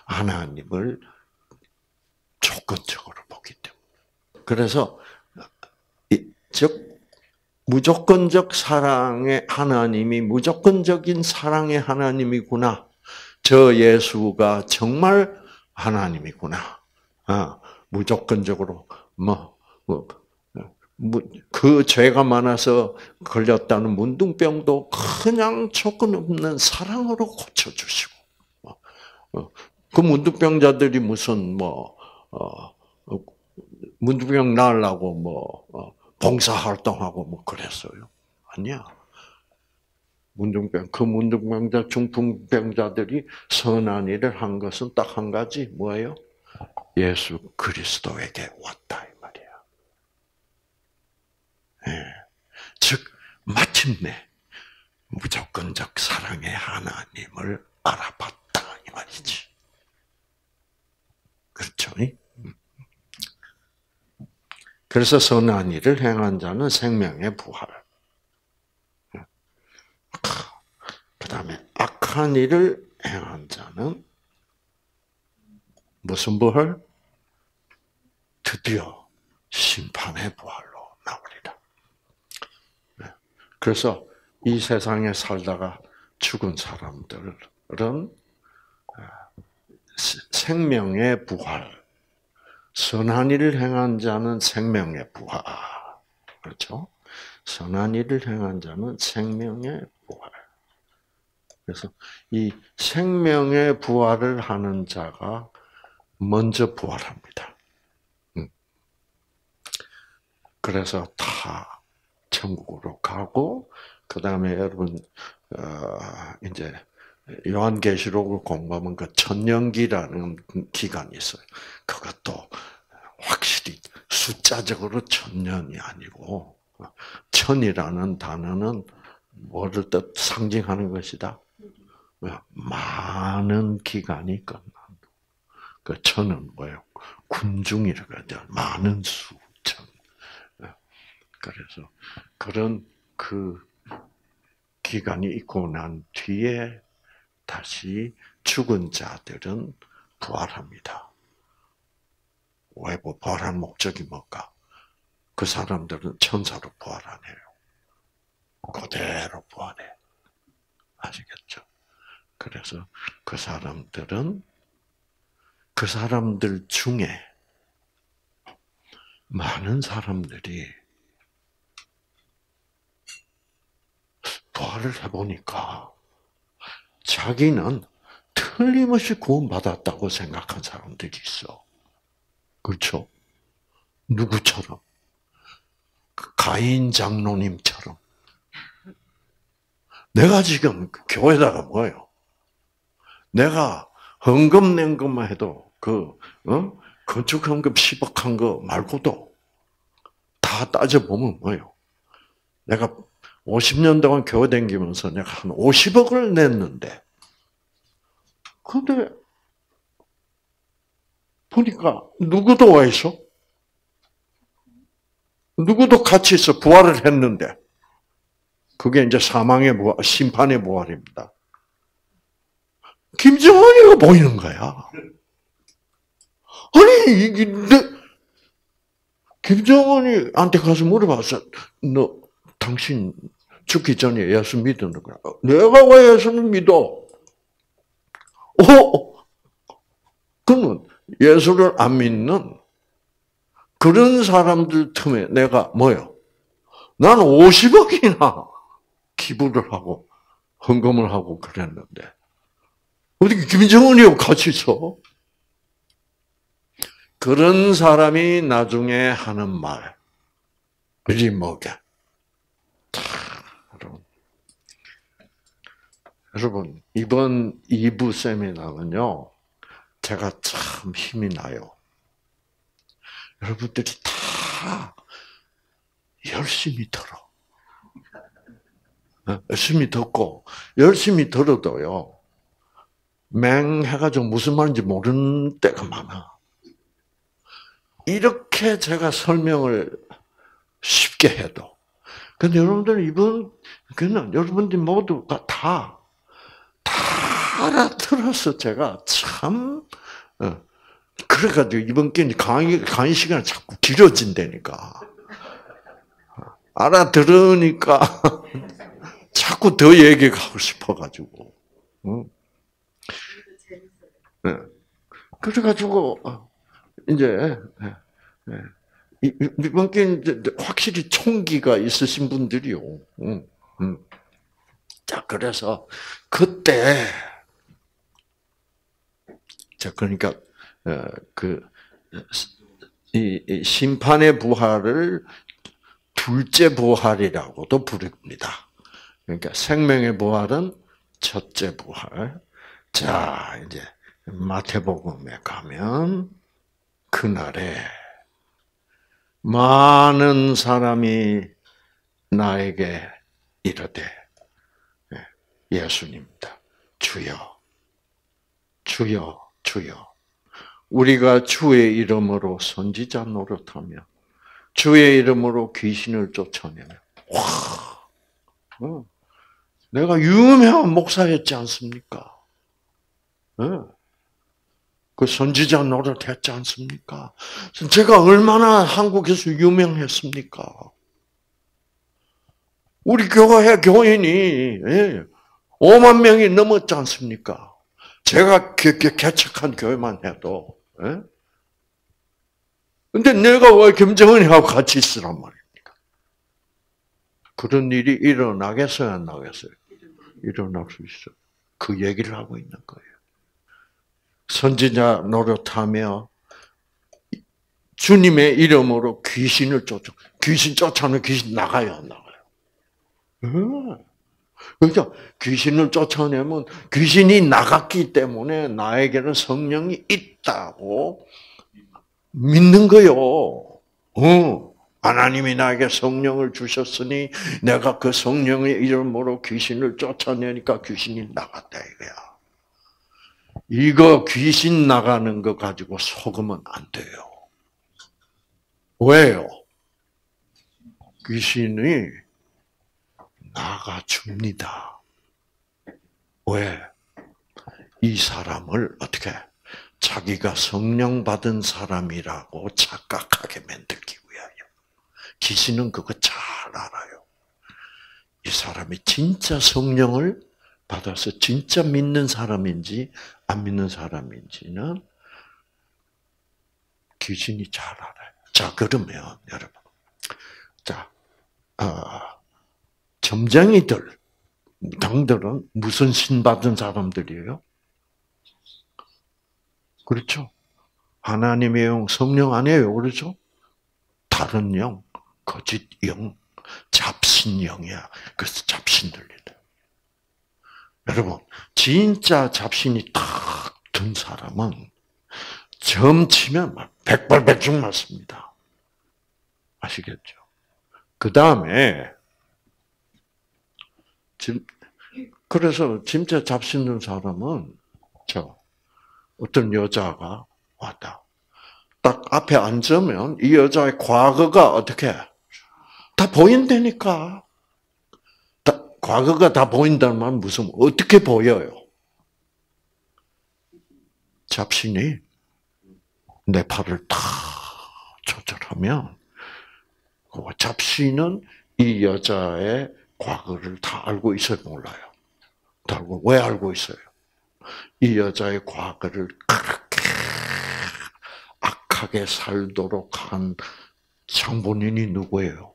하나님을 조건적으로 보기 때문에. 그래서 즉 무조건적 사랑의 하나님이 무조건적인 사랑의 하나님이구나. 저 예수가 정말 하나님이구나. 아, 무조건적으로 뭐, 뭐, 그 죄가 많아서 걸렸다는 문둥병도 그냥 조건 없는 사랑으로 고쳐주시고, 뭐, 어, 그 문둥병자들이 무슨 뭐 어, 문둥병 나으려고 뭐 어, 봉사 활동하고 뭐 그랬어요. 아니야. 문둥병, 그 문둥병자, 중풍병자들이 선한 일을 한 것은 딱 한 가지, 뭐예요? 예수 그리스도에게 왔다, 이 말이야. 예. 즉, 마침내 무조건적 사랑의 하나님을 알아봤다, 이 말이지. 그렇죠? 그래서 선한 일을 행한 자는 생명의 부활. 그 다음에 악한 일을 행한 자는 무슨 부활? 드디어 심판의 부활로 나오리라. 네. 그래서 이 세상에 살다가 죽은 사람들은 아, 생명의 부활, 선한 일을 행한 자는 생명의 부활. 그렇죠? 선한 일을 행한 자는 생명의 부활. 그래서 이 생명의 부활을 하는 자가 먼저 부활합니다. 음. 그래서 다 천국으로 가고 그 다음에 여러분 어, 이제 요한계시록을 공부하면 그 천년기라는 기간이 있어요. 그것도 확실히 숫자적으로 천년이 아니고 천이라는 단어는 뭐를 뜻 상징하는 것이다? 많은 기간이 끝난. 그 천은 뭐예요? 군중이라고 하죠. 많은 수천. 그래서 그런 그 기간이 있고 난 뒤에 다시 죽은 자들은 부활합니다. 왜뭐 부활한 목적이 뭘까? 그 사람들은 천사로 부활 안 해요. 그대로 부활해. 아시겠죠? 그래서 그 사람들은 그 사람들 중에 많은 사람들이 부활을 해보니까 자기는 틀림없이 구원받았다고 생각한 사람들이 있어. 그렇죠? 누구처럼? 그 가인 장로님처럼. 내가 지금 교회다가 뭐예요? 내가 헌금 낸 것만 해도 그 어? 건축 헌금 10억 한 거 말고도 다 따져 보면 뭐예요? 내가 50년 동안 교회 다니면서 내가 한 50억을 냈는데 근데 보니까 누구도 와 있어? 누구도 같이 있어 부활을 했는데 그게 이제 사망의 부활, 심판의 부활입니다. 김정은이가 보이는 거야. 아니 이게 내 김정은이한테 가서 물어봤어. 너 당신 죽기 전에 예수 믿는 거야. 내가 왜 예수를 믿어? 어? 그러면 예수를 안 믿는 그런 사람들 틈에 내가 뭐요? 난 50억이나 기부를 하고 헌금을 하고 그랬는데 어떻게 김정은이하고 같이 있어? 그런 사람이 나중에 하는 말이 뭐게? 여러분, 이번 2부 세미나는요, 제가 참 힘이 나요. 여러분들이 다 열심히 들어. 어, 열심히 듣고, 열심히 들어도요, 맹해가지고 무슨 말인지 모르는 때가 많아. 이렇게 제가 설명을 쉽게 해도. 근데 여러분들 이번, 그는 여러분들 모두가 다, 다 알아들어서 제가 참, 어, 그래가지고 이번 기회 강의, 강의 시간이 자꾸 길어진다니까. 알아들으니까 자꾸 더 얘기하고 싶어가지고. 응? 네. 그래가지고, 어, 이제, 예, 예. 이번 게 이제 확실히 총기가 있으신 분들이요. 응, 응. 자, 그래서 그때, 자, 그러니까, 어, 그, 이 심판의 부활을 둘째 부활이라고도 부릅니다. 그러니까 생명의 부활은 첫째 부활. 자, 이제 마태복음에 가면 그날에 많은 사람이 나에게 이르되 예, 예수님입니다. 주여, 주여, 주여. 우리가 주의 이름으로 선지자 노릇하며 주의 이름으로 귀신을 쫓아내며 와, 어, 내가 유명한 목사였지 않습니까? 어. 그 선지자 노릇했지 않습니까? 제가 얼마나 한국에서 유명했습니까? 우리 교회 교인이 5만 예, 명이 넘었지 않습니까? 제가 개척한 교회만 해도. 예? 근데 내가 왜 김정은이하고 같이 있으란 말입니까? 그런 일이 일어나겠어요, 안 나겠어요? 일어날 수 있어. 그 얘기를 하고 있는 거예요. 선지자 노릇하며 주님의 이름으로 귀신을 쫓아. 귀신 쫓아는 귀신 나가요, 안 나가요? 그러니까 귀신을 쫓아내면 귀신이 나갔기 때문에 나에게는 성령이 있다고 믿는 거요. 어, 하나님이 나에게 성령을 주셨으니 내가 그 성령의 이름으로 귀신을 쫓아내니까 귀신이 나갔다 이거야. 이거 귀신 나가는 거 가지고 속으면 안 돼요. 왜요? 귀신이 나가 줍니다. 왜? 이 사람을 어떻게 자기가 성령 받은 사람이라고 착각하게 만들기. 귀신은 그거 잘 알아요. 이 사람이 진짜 성령을 받아서 진짜 믿는 사람인지 안 믿는 사람인지는 귀신이 잘 알아요. 자, 그러면 여러분. 자, 어, 점쟁이들, 당들은 무슨 신 받은 사람들이에요? 그렇죠? 하나님의 영, 성령 아니에요. 그렇죠? 다른 영, 거짓 영, 잡신 영이야. 그래서 잡신 들린다. 여러분, 진짜 잡신이 탁 든 사람은 점치면 막 백발백중 맞습니다. 아시겠죠? 그 다음에, 그래서 진짜 잡신 든 사람은, 저, 어떤 여자가 왔다. 딱 앞에 앉으면 이 여자의 과거가 어떻게 다 보인다니까. 다, 과거가 다 보인다는 말은 무슨 어떻게 보여요? 잡신이 내 팔을 다 조절하면 그 잡신은 이 여자의 과거를 다 알고 있어요, 몰라요? 다 알고 왜 알고 있어요? 이 여자의 과거를 그렇게 악하게 살도록 한 장본인이 누구예요?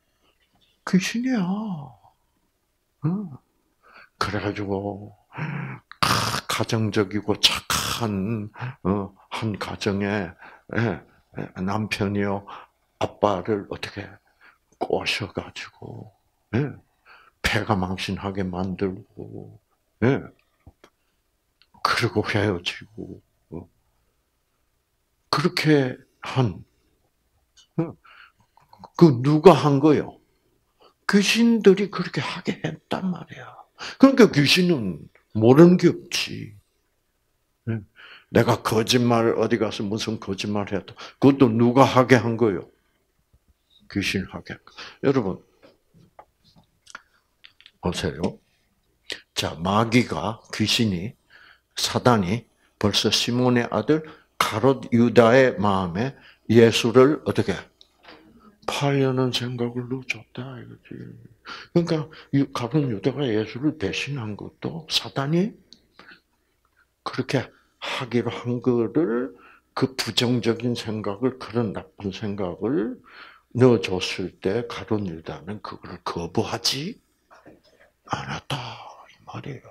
귀신이야. 그래가지고 가정적이고 착한 어, 한 가정에 예, 예, 남편이요 아빠를 어떻게 꼬셔가지고 예, 폐가 망신하게 만들고 그리고 헤어지고 어. 그렇게 한 어. 그 누가 한 거요? 귀신들이 그렇게 하게 했단 말이야. 그러니까 귀신은 모르는 게 없지. 내가 거짓말 어디 가서 무슨 거짓말 해도 그것도 누가 하게 한 거요? 귀신 하게. 여러분 보세요. 자 마귀가 귀신이 사단이 벌써 시몬의 아들 가롯 유다의 마음에 예수를 어떻게 팔려는 생각을 넣어줬다 이거지. 그러니까 가롯 유다가 예수를 배신한 것도 사단이 그렇게 하기로 한 거를 그 부정적인 생각을 그런 나쁜 생각을 넣어줬을 때 가론 유다는 그걸 거부하지 않았다 이 말이에요.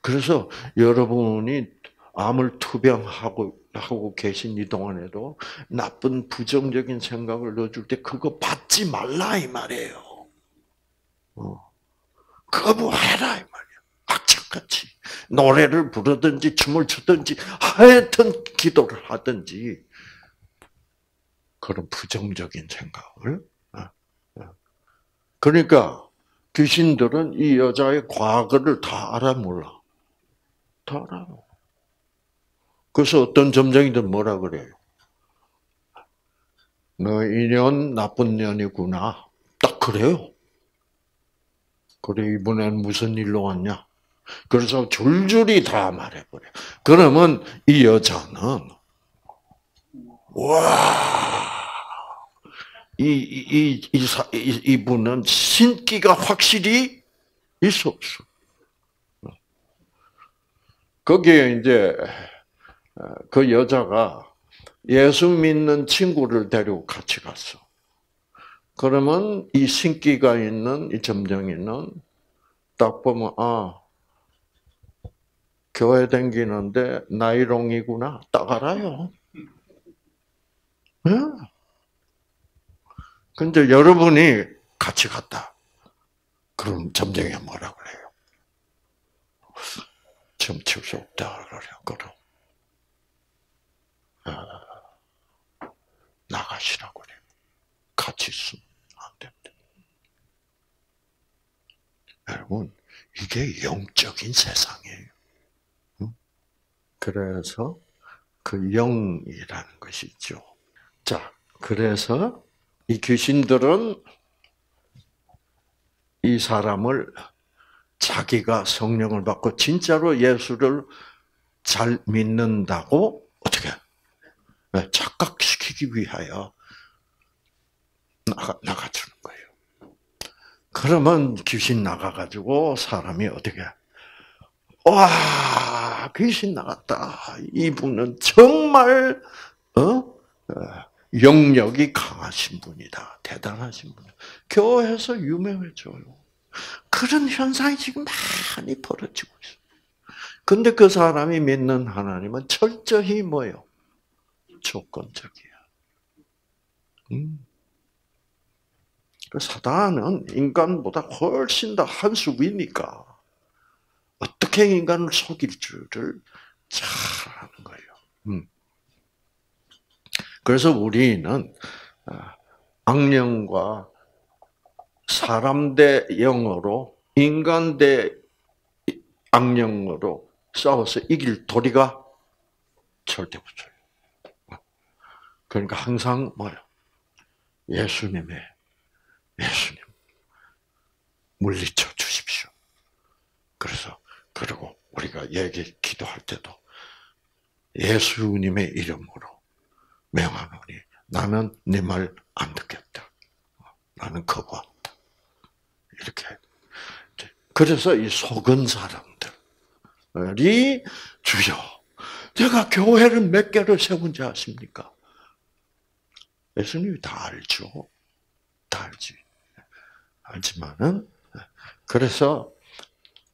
그래서 여러분이 암을 투병하고 하고 계신 이 동안에도 나쁜 부정적인 생각을 넣어줄 때 그거 받지 말라 이 말이에요. 어. 거부해라 이 말이야. 악착같이 노래를 부르든지 춤을 추든지 하여튼 기도를 하든지 그런 부정적인 생각을. 어, 어. 그러니까 귀신들은 이 여자의 과거를 다 알아 몰라. 다 알아요. 그래서 어떤 점쟁이들 뭐라 그래요? 너 인연 나쁜 년이구나. 딱 그래요. 그래, 이번엔 무슨 일로 왔냐? 그래서 줄줄이 다 말해버려. 그러면 이 여자는, 와, 이, 이, 이, 이, 이분은 신기가 확실히 있어, 없어. 거기에 이제 어, 그 여자가 예수 믿는 친구를 데리고 같이 갔어. 그러면 이 신기가 있는 이 점쟁이는 딱 보면 아 교회 댕기는데 나이롱이구나 딱 알아요. 네? 근데 여러분이 같이 갔다. 그럼 점쟁이가 뭐라 그래요? 점칠 수 없다 그래요. 그럼 아, 어, 나가시라고 그래요. 같이 있으면 안 됩니다. 여러분, 이게 영적인 세상이에요. 그래서 그 영이라는 것이죠. 자, 그래서 이 귀신들은 이 사람을 자기가 성령을 받고 진짜로 예수를 잘 믿는다고 어떻게 착각시키기 위하여 나가 나가주는 거예요. 그러면 귀신 나가가지고 사람이 어떻게 와 귀신 나갔다. 이분은 정말 어? 어 영력이 강하신 분이다. 대단하신 분. 교회에서 유명해져요. 그런 현상이 지금 많이 벌어지고 있어요. 근데 그 사람이 믿는 하나님은 철저히 뭐요? 조건적이야. 음. 그 사단은 인간보다 훨씬 더 한 수 위니까 어떻게 인간을 속일 줄을 잘 아는 거예요. 음. 그래서 우리는 아, 악령과 사람 대 영으로 인간 대 악령으로 싸워서 이길 도리가 절대 없어요. 그러니까 항상 뭐요? 예수님의 예수님 물리쳐 주십시오. 그래서 그리고 우리가 얘기 기도할 때도 예수님의 이름으로 명하노니 나는 네 말 안 듣겠다. 나는 거부한다. 이렇게. 그래서 이 속은 사람들이 주여, 제가 교회를 몇 개를 세운지 아십니까? 예수님이 다 알죠. 다 알지. 알지만은, 그래서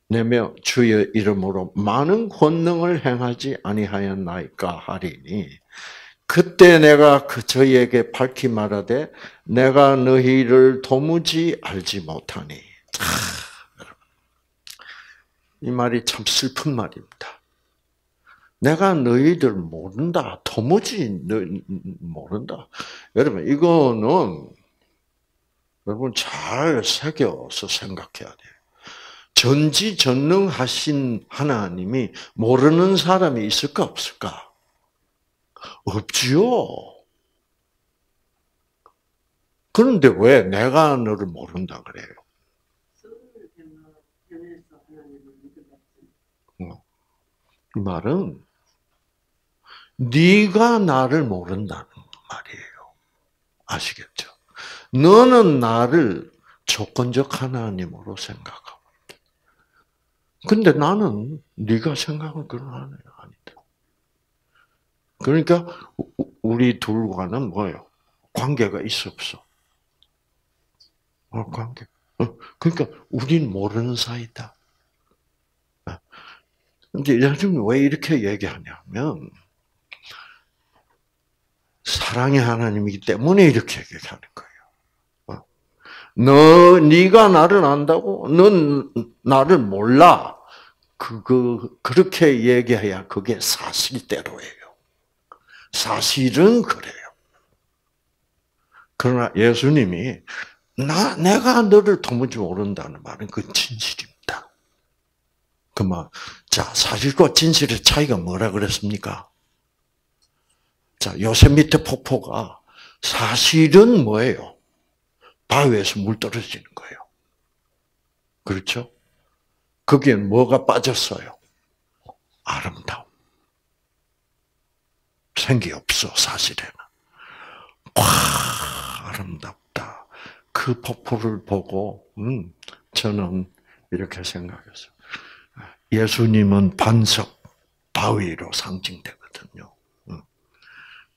내며 주의 이름으로 많은 권능을 행하지 아니하였나이까 하리니 그때 내가 그 저희에게 밝히 말하되 내가 너희를 도무지 알지 못하니. 이 말이 참 슬픈 말입니다. 내가 너희들 모른다. 도무지 모른다. 여러분, 이거는 여러분 잘 새겨서 생각해야 돼요. 전지전능하신 하나님이 모르는 사람이 있을까 없을까? 없지요. 그런데 왜 내가 너를 모른다 그래요? 어. 이 말은 네가 나를 모른다는 말이에요. 아시겠죠? 너는 나를 조건적 하나님으로 생각하고 있다. 근데 나는 네가 생각한 그런 하나님 아니다. 그러니까 우리 둘과는 뭐예요? 관계가 있어 없어? 어, 관계. 어, 그러니까 우린 모르는 사이다. 근데 요즘 왜 이렇게 얘기하냐면 사랑의 하나님이기 때문에 이렇게 얘기하는 거예요. 어. 너 네가 나를 안다고? 넌 나를 몰라. 그거 그렇게 얘기해야 그게 사실대로예요. 사실은 그래요. 그러나 예수님이 나 내가 너를 도무지 모른다는 말은 그 진실입니다. 그만 자 사실과 진실의 차이가 뭐라 그랬습니까? 자 요세미테 폭포가 사실은 뭐예요? 바위에서 물 떨어지는 거예요. 그렇죠? 거기에 뭐가 빠졌어요? 아름다움. 생기 없어 사실에는. 와 아름답다. 그 폭포를 보고 음, 저는 이렇게 생각했어요. 예수님은 반석 바위로 상징되거든요.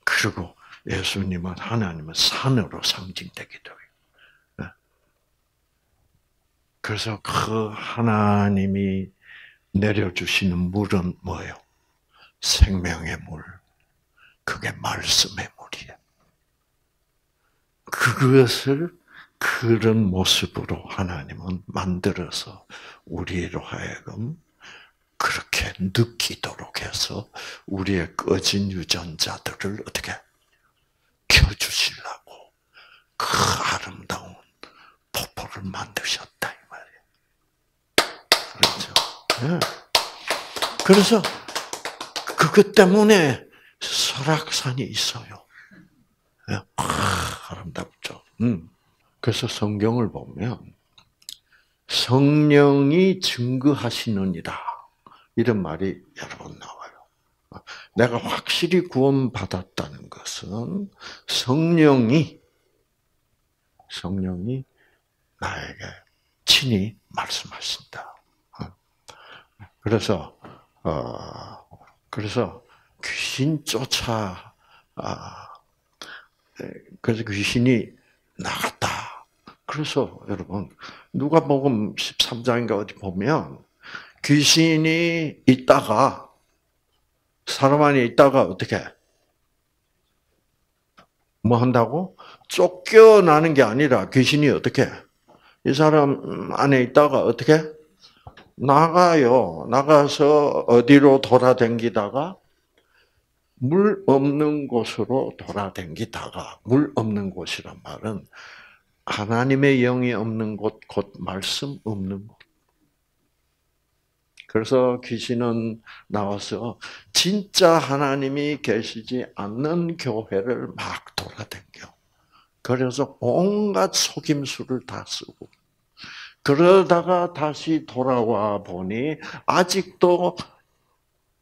음. 그리고 예수님은 하나님은 산으로 상징되기도 해요. 네. 그래서 그 하나님이 내려주시는 물은 뭐예요? 생명의 물. 그게 말씀의 물이에요. 그것을 그런 모습으로 하나님은 만들어서 우리로 하여금 그렇게 느끼도록 해서 우리의 꺼진 유전자들을 어떻게 켜주시려고 그 아름다운 폭포를 만드셨다 이 말이에요. 예. 그래서 그것 때문에 설악산이 있어요. 예. 아, 아름답죠. 음. 그래서 성경을 보면 성령이 증거하시느니라 이런 말이 여러 번 나와요. 내가 확실히 구원받았다는 것은 성령이 성령이 나에게 친히 말씀하신다. 그래서 어 그래서 귀신 쫓아 아 그래서 귀신이 나갔다. 그래서 여러분 누가 복음 13장인가 어디 보면 귀신이 있다가 사람 안에 있다가 어떻게 뭐 한다고 쫓겨나는 게 아니라 귀신이 어떻게 이 사람 안에 있다가 어떻게 나가요. 나가서 어디로 돌아댕기다가 물 없는 곳으로 돌아댕기다가 물 없는 곳이란 말은 하나님의 영이 없는 곳, 곧 말씀 없는 곳. 그래서 귀신은 나와서 진짜 하나님이 계시지 않는 교회를 막 돌아댕겨. 그래서 온갖 속임수를 다 쓰고. 그러다가 다시 돌아와 보니 아직도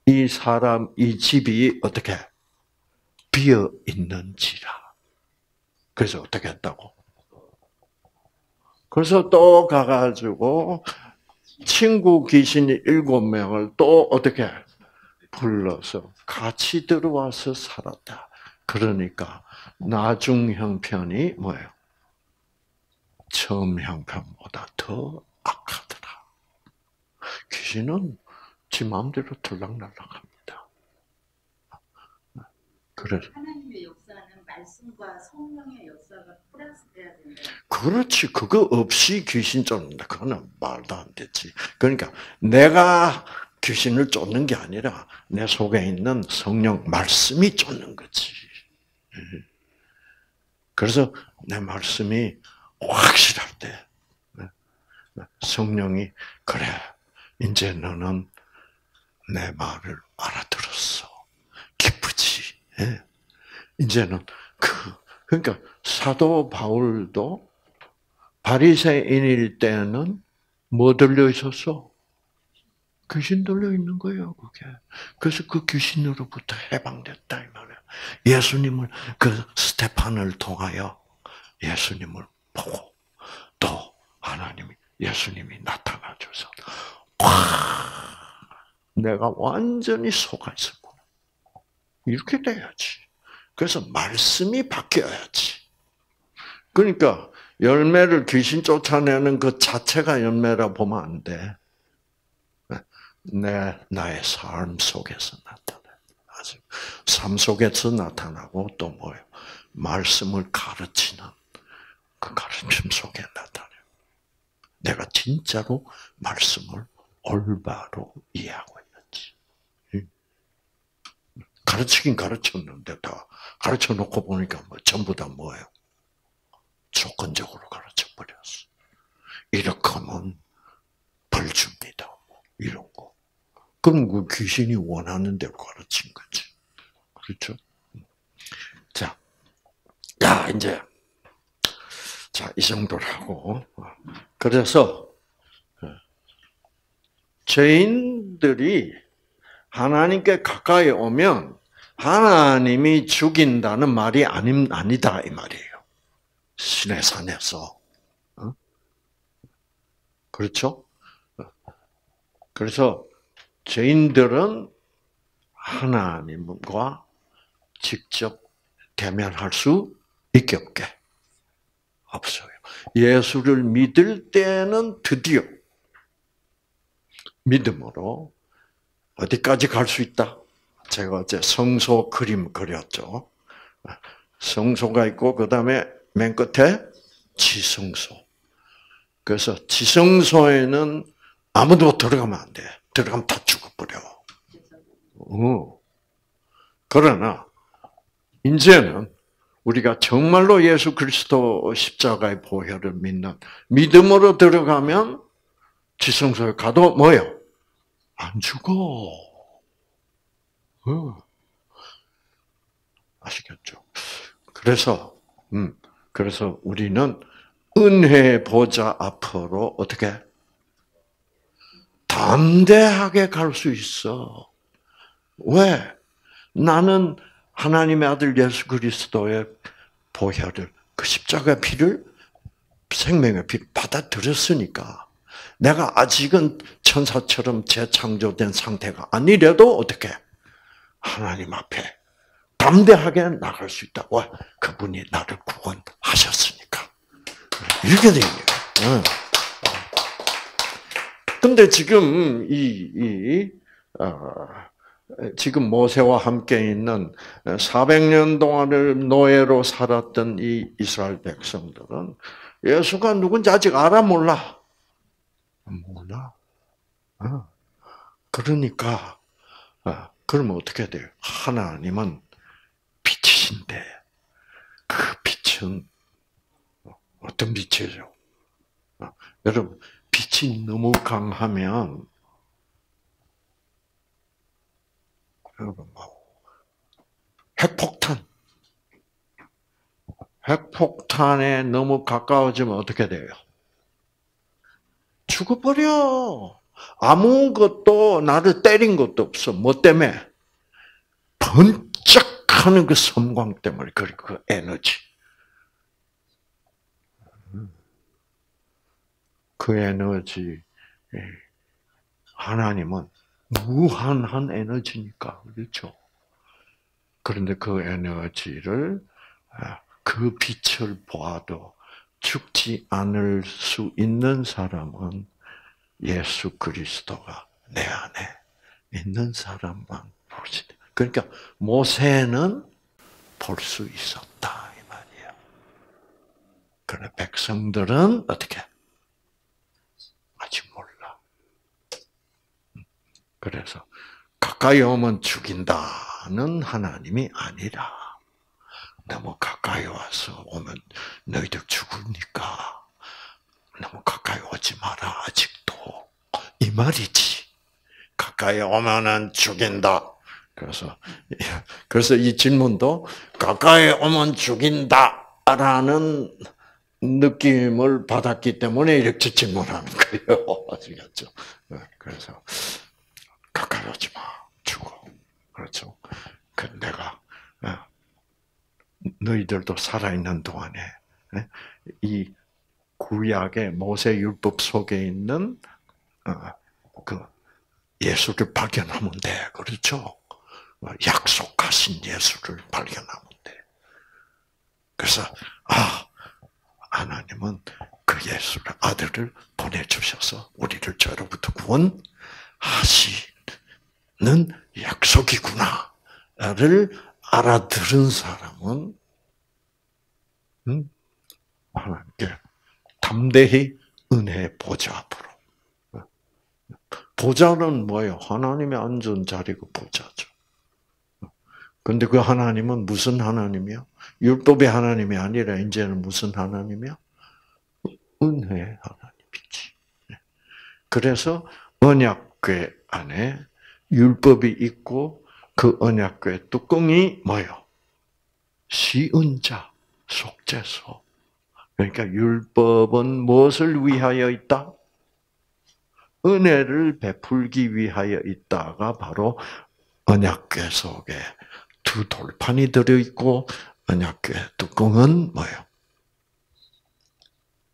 이 사람, 이 집이 어떻게 비어 있는지라. 그래서 어떻게 했다고? 그래서 또 가가지고 친구 귀신이 일곱 명을 또 어떻게 불러서 같이 들어와서 살았다. 그러니까 나중 형편이 뭐예요? 처음 형편보다 더 악하더라. 귀신은 지 마음대로 들락날락합니다. 그래서 말씀과 성령의 역사가 플러스돼야 된다. 그렇지. 그거 없이 귀신 쫓는다. 그거는 말도 안 되지. 그러니까 내가 귀신을 쫓는 게 아니라 내 속에 있는 성령 말씀이 쫓는 거지. 그래서 내 말씀이 확실할 때 성령이 그래 이제 너는 내 말을 알아들었어 기쁘지 예. 이제는 그 그러니까 사도 바울도 바리새인일 때는 뭐 들려 있었어? 귀신 들려 있는 거예요, 그게. 그래서 그 귀신으로부터 해방됐다 이 말이야. 예수님을 그 스테판을 통하여 예수님을 보고 또 하나님이 예수님이 나타나 줘서 와 내가 완전히 속아 있었구나. 이렇게 돼야지. 그래서 말씀이 바뀌어야지. 그러니까 열매를 귀신 쫓아내는 그 자체가 열매라 보면 안 돼. 내 나의 삶 속에서 나타나. 삶 속에서 나타나고 또 뭐예요? 말씀을 가르치는 그 가르침 속에 나타나요. 내가 진짜로 말씀을 올바로 이해하고 있는지. 가르치긴 가르쳤는데 다 가르쳐 놓고 보니까 뭐 전부 다 뭐예요? 조건적으로 가르쳐 버렸어. 이렇게 하면 벌 줍니다. 뭐 이런 거. 그럼 그 귀신이 원하는 대로 가르친 거지. 그렇죠? 자, 야, 이제, 자, 이 정도로 하고. 그래서, 죄인들이 하나님께 가까이 오면 하나님이 죽인다는 말이 아니, 아니다, 이 말이에요. 신의 산에서. 어? 그렇죠? 그래서 죄인들은 하나님과 직접 대면할 수 있게 없게 없어요. 예수를 믿을 때는 드디어 믿음으로 어디까지 갈 수 있다? 제가 어제 성소 그림 그렸죠. 성소가 있고 그 다음에 맨 끝에 지성소. 그래서 지성소에는 아무도 들어가면 안 돼. 들어가면 다 죽어버려. 어. 그러나 이제는 우리가 정말로 예수 그리스도 십자가의 보혈을 믿는 믿음으로 들어가면 지성소에 가도 뭐요? 안 죽어. 어. 아시겠죠? 그래서, 음, 그래서 우리는 은혜 보좌 앞으로 어떻게 담대하게 갈 수 있어. 왜? 나는 하나님의 아들 예수 그리스도의 보혈을 그 십자가 피를 생명의 피를 받아들였으니까 내가 아직은 천사처럼 재창조된 상태가 아니래도 어떻게 하나님 앞에 담대하게 나갈 수 있다. 왜? 그분이 나를 구원하셨으니까. 이렇게 돼 있네요. 근데 지금 이, 이, 어, 지금 모세와 함께 있는 400년 동안을 노예로 살았던 이 이스라엘 백성들은 예수가 누군지 아직 알아 몰라. 몰라. 어. 그러니까 어, 그러면 어떻게 돼요? 하나님은 빛이신데 그 빛은 어떤 빛이죠? 어, 여러분 빛이 너무 강하면 여러분 뭐 핵폭탄 핵폭탄에 너무 가까워지면 어떻게 돼요? 죽어버려. 아무것도 나를 때린 것도 없어. 뭐 때문에? 번쩍 하는 그 섬광 때문에 그리고 그 에너지. 그 에너지 하나님은 무한한 에너지니까 그렇죠. 그런데 그 에너지를 아, 그 빛을 보아도 죽지 않을 수 있는 사람은 예수 그리스도가 내 안에 있는 사람만 볼 수 있다. 그러니까 모세는 볼 수 있었다 이 말이에요. 그러나 백성들은 어떻게 아직 몰라. 그래서 가까이 오면 죽인다는 하나님이 아니라 너무 가까이 와서 오면 너희들 죽으니까 너무 가까이 오지 마라 아직도 이 말이지 가까이 오면은 죽인다 그래서 그래서 이 질문도 가까이 오면 죽인다라는 느낌을 받았기 때문에 이렇게 질문하는 거예요 아시겠죠? 그래서 가까이 오지 마 죽어 그렇죠? 그 내가 너희들도 살아 있는 동안에 예? 이 구약의 모세 율법 속에 있는 어, 그 예수를 발견하면 돼. 그렇죠? 약속하신 예수를 발견하면 돼. 그래서 아 하나님은 그 예수를 아들을 보내주셔서 우리를 죄로부터 구원하시는 약속이구나를 알아들은 사람은 음? 하나님께 담대히 은혜 보좌 앞으로. 보좌는 뭐예요? 하나님의 앉은 자리가 보좌죠. 근데 그 하나님은 무슨 하나님이요? 율법의 하나님이 아니라 이제는 무슨 하나님이요? 은혜의 하나님이지. 그래서 언약궤 안에 율법이 있고 그 언약궤 뚜껑이 뭐요? 시은자, 속죄소. 그러니까 율법은 무엇을 위하여 있다? 은혜를 베풀기 위하여 있다가 바로 언약궤 속에 두 돌판이 들어 있고 언약궤 뚜껑은 뭐요?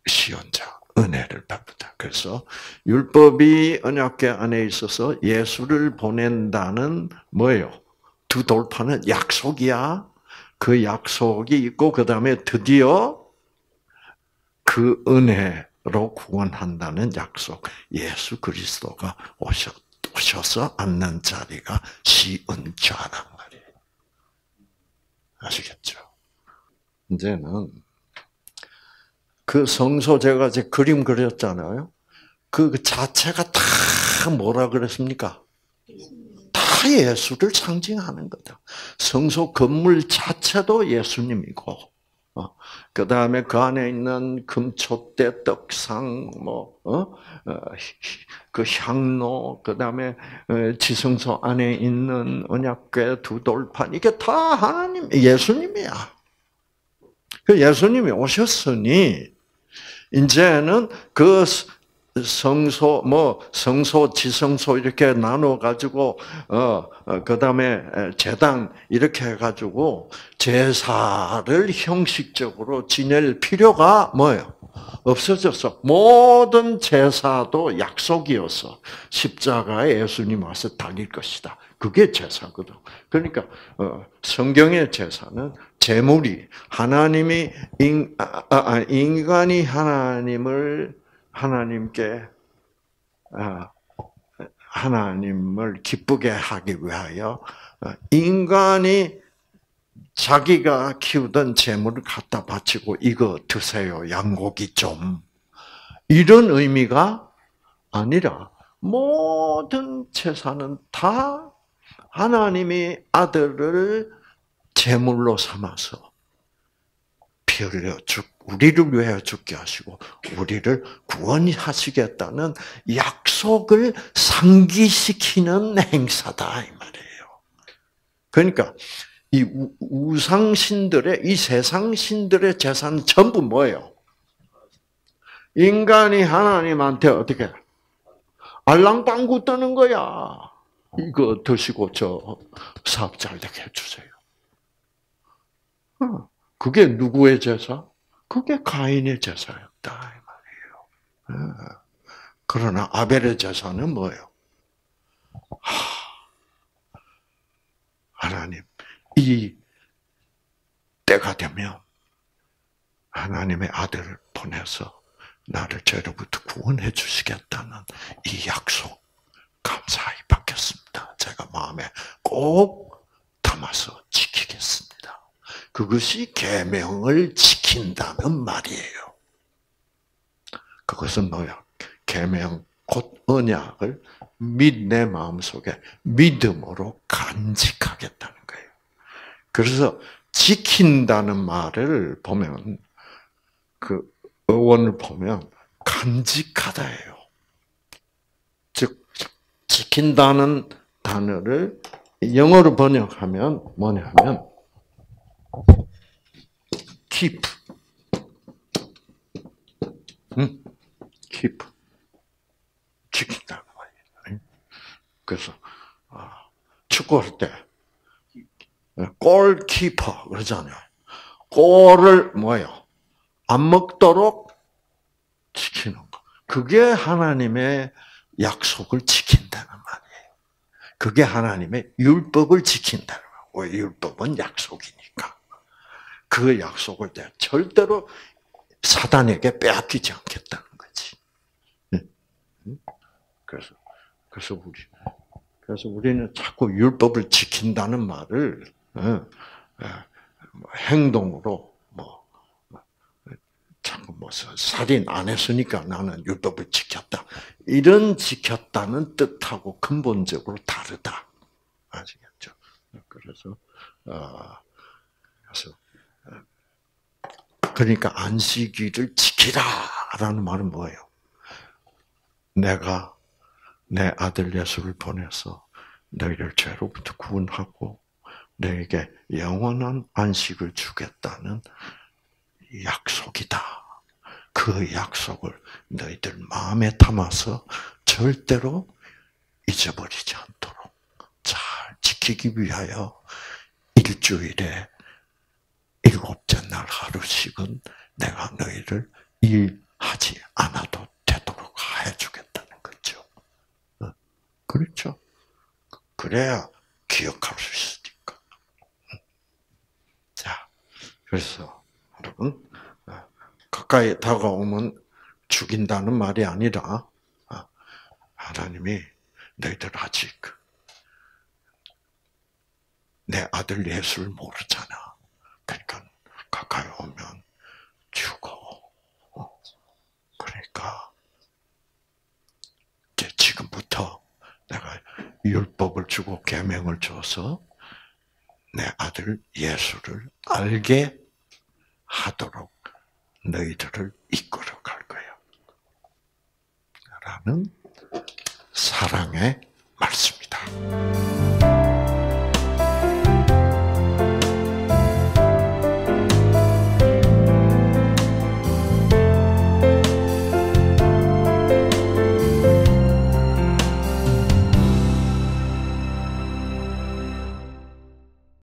시연자 은혜를 베푼다. 그래서 율법이 언약궤 안에 있어서 예수를 보낸다는 뭐예요? 두 돌판은 약속이야. 그 약속이 있고 그 다음에 드디어 그 은혜 로 구원한다는 약속. 예수 그리스도가 오셨, 오셔서 앉는 자리가 시은자란 말이에요. 아시겠죠? 이제는 그 성소 제가 이제 그림 그렸잖아요. 그 자체가 다 뭐라 그랬습니까? 다 예수를 상징하는 거다. 성소 건물 자체도 예수님이고, 어, 그 다음에 그 안에 있는 금초대, 떡상, 뭐, 어? 어, 그 향로, 그 다음에 지성소 안에 있는 언약궤 두 돌판 이게 다 하나님, 예수님이야. 그 예수님이 오셨으니 이제는 그 성소 뭐 성소 지성소 이렇게 나눠 가지고 어, 어 그다음에 제단 이렇게 해 가지고 제사를 형식적으로 지낼 필요가 뭐예요? 없어졌어. 모든 제사도 약속이었어. 십자가에 예수님 와서 달릴 것이다. 그게 제사거든. 그러니까 어, 성경의 제사는 제물이 하나님이 인, 아, 아, 인간이 하나님을 하나님께 아, 하나님을 기쁘게 하기 위하여 어, 인간이 자기가 키우던 재물을 갖다 바치고 이거 드세요 양고기 좀. 이런 의미가 아니라 모든 제사는 다 하나님이 아들을 제물로 삼아서 피 흘려 죽 우리를 위하여 죽게 하시고 우리를 구원하시겠다는 약속을 상기시키는 행사다 이 말이에요. 그러니까 이 우상 신들의 이 세상 신들의 재산 전부 뭐예요? 인간이 하나님한테 어떻게 알랑방구 떠는 거야. 이거 드시고 저 사업 잘 되게 해주세요. 어, 그게 누구의 제사? 그게 가인의 제사였다 이 말이에요. 예. 그러나 아벨의 제사는 뭐예요? 하나님 이 때가 되면 하나님의 아들을 보내서 나를 죄로부터 구원해 주시겠다는 이 약속 감사히 받겠습니다. 제가 마음에 꼭 담아서 지키겠습니다. 그것이 계명을 지킨다는 말이에요. 그것은 뭐야? 계명 곧 언약을 믿 내 마음 속에 믿음으로 간직하겠다는 거예요. 그래서 지킨다는 말을 보면 그 어원을 보면 간직하다예요. 즉 지킨다는 단어를 영어로 번역하면 뭐냐면 keep. 응? keep. 지킨다는 말이에요. 그래서 아, 축구할 때 골키퍼 그러잖아요. 골을 뭐예요? 안 먹도록 지키는 거. 그게 하나님의 약속을 지킨다는 말이에요. 그게 하나님의 율법을 지킨다는 거예요. 율법은 약속이니까. 그 약속을 내가 절대로 사단에게 빼앗기지 않겠다는 거지. 그래서 그래서 우리 그래서 우리는 자꾸 율법을 지킨다는 말을 어, 어, 뭐 행동으로 뭐 자꾸 뭐 살인 안 했으니까 나는 율법을 지켰다. 이런 지켰다는 뜻하고 근본적으로 다르다. 아시겠죠? 그래서 어, 그래서 그러니까 안식일을 지키라라는 말은 뭐예요? 내가 내 아들 예수를 보내서 너희를 죄로부터 구원하고 너에게 영원한 안식을 주겠다는 약속이다. 그 약속을 너희들 마음에 담아서 절대로 잊어버리지 않도록 잘 지키기 위하여 일주일에 일곱째 날 하루씩은 내가 너희를 일하지 않아도 되도록 해주겠다는 거죠. 어? 그렇죠? 그래야 기억할 수 있으니까. 자, 그래서 여러분 어, 가까이 다가오면 죽인다는 말이 아니라 어, 하나님이 너희들 아직 내 아들 예수를 모르잖아. 그러니까 가까이 오면 죽어. 그러니까 이제 지금부터 내가 율법을 주고 계명을 줘서 내 아들 예수를 알게 하도록 너희들을 이끌어 갈 거야. 라는 사랑의 말씀이다.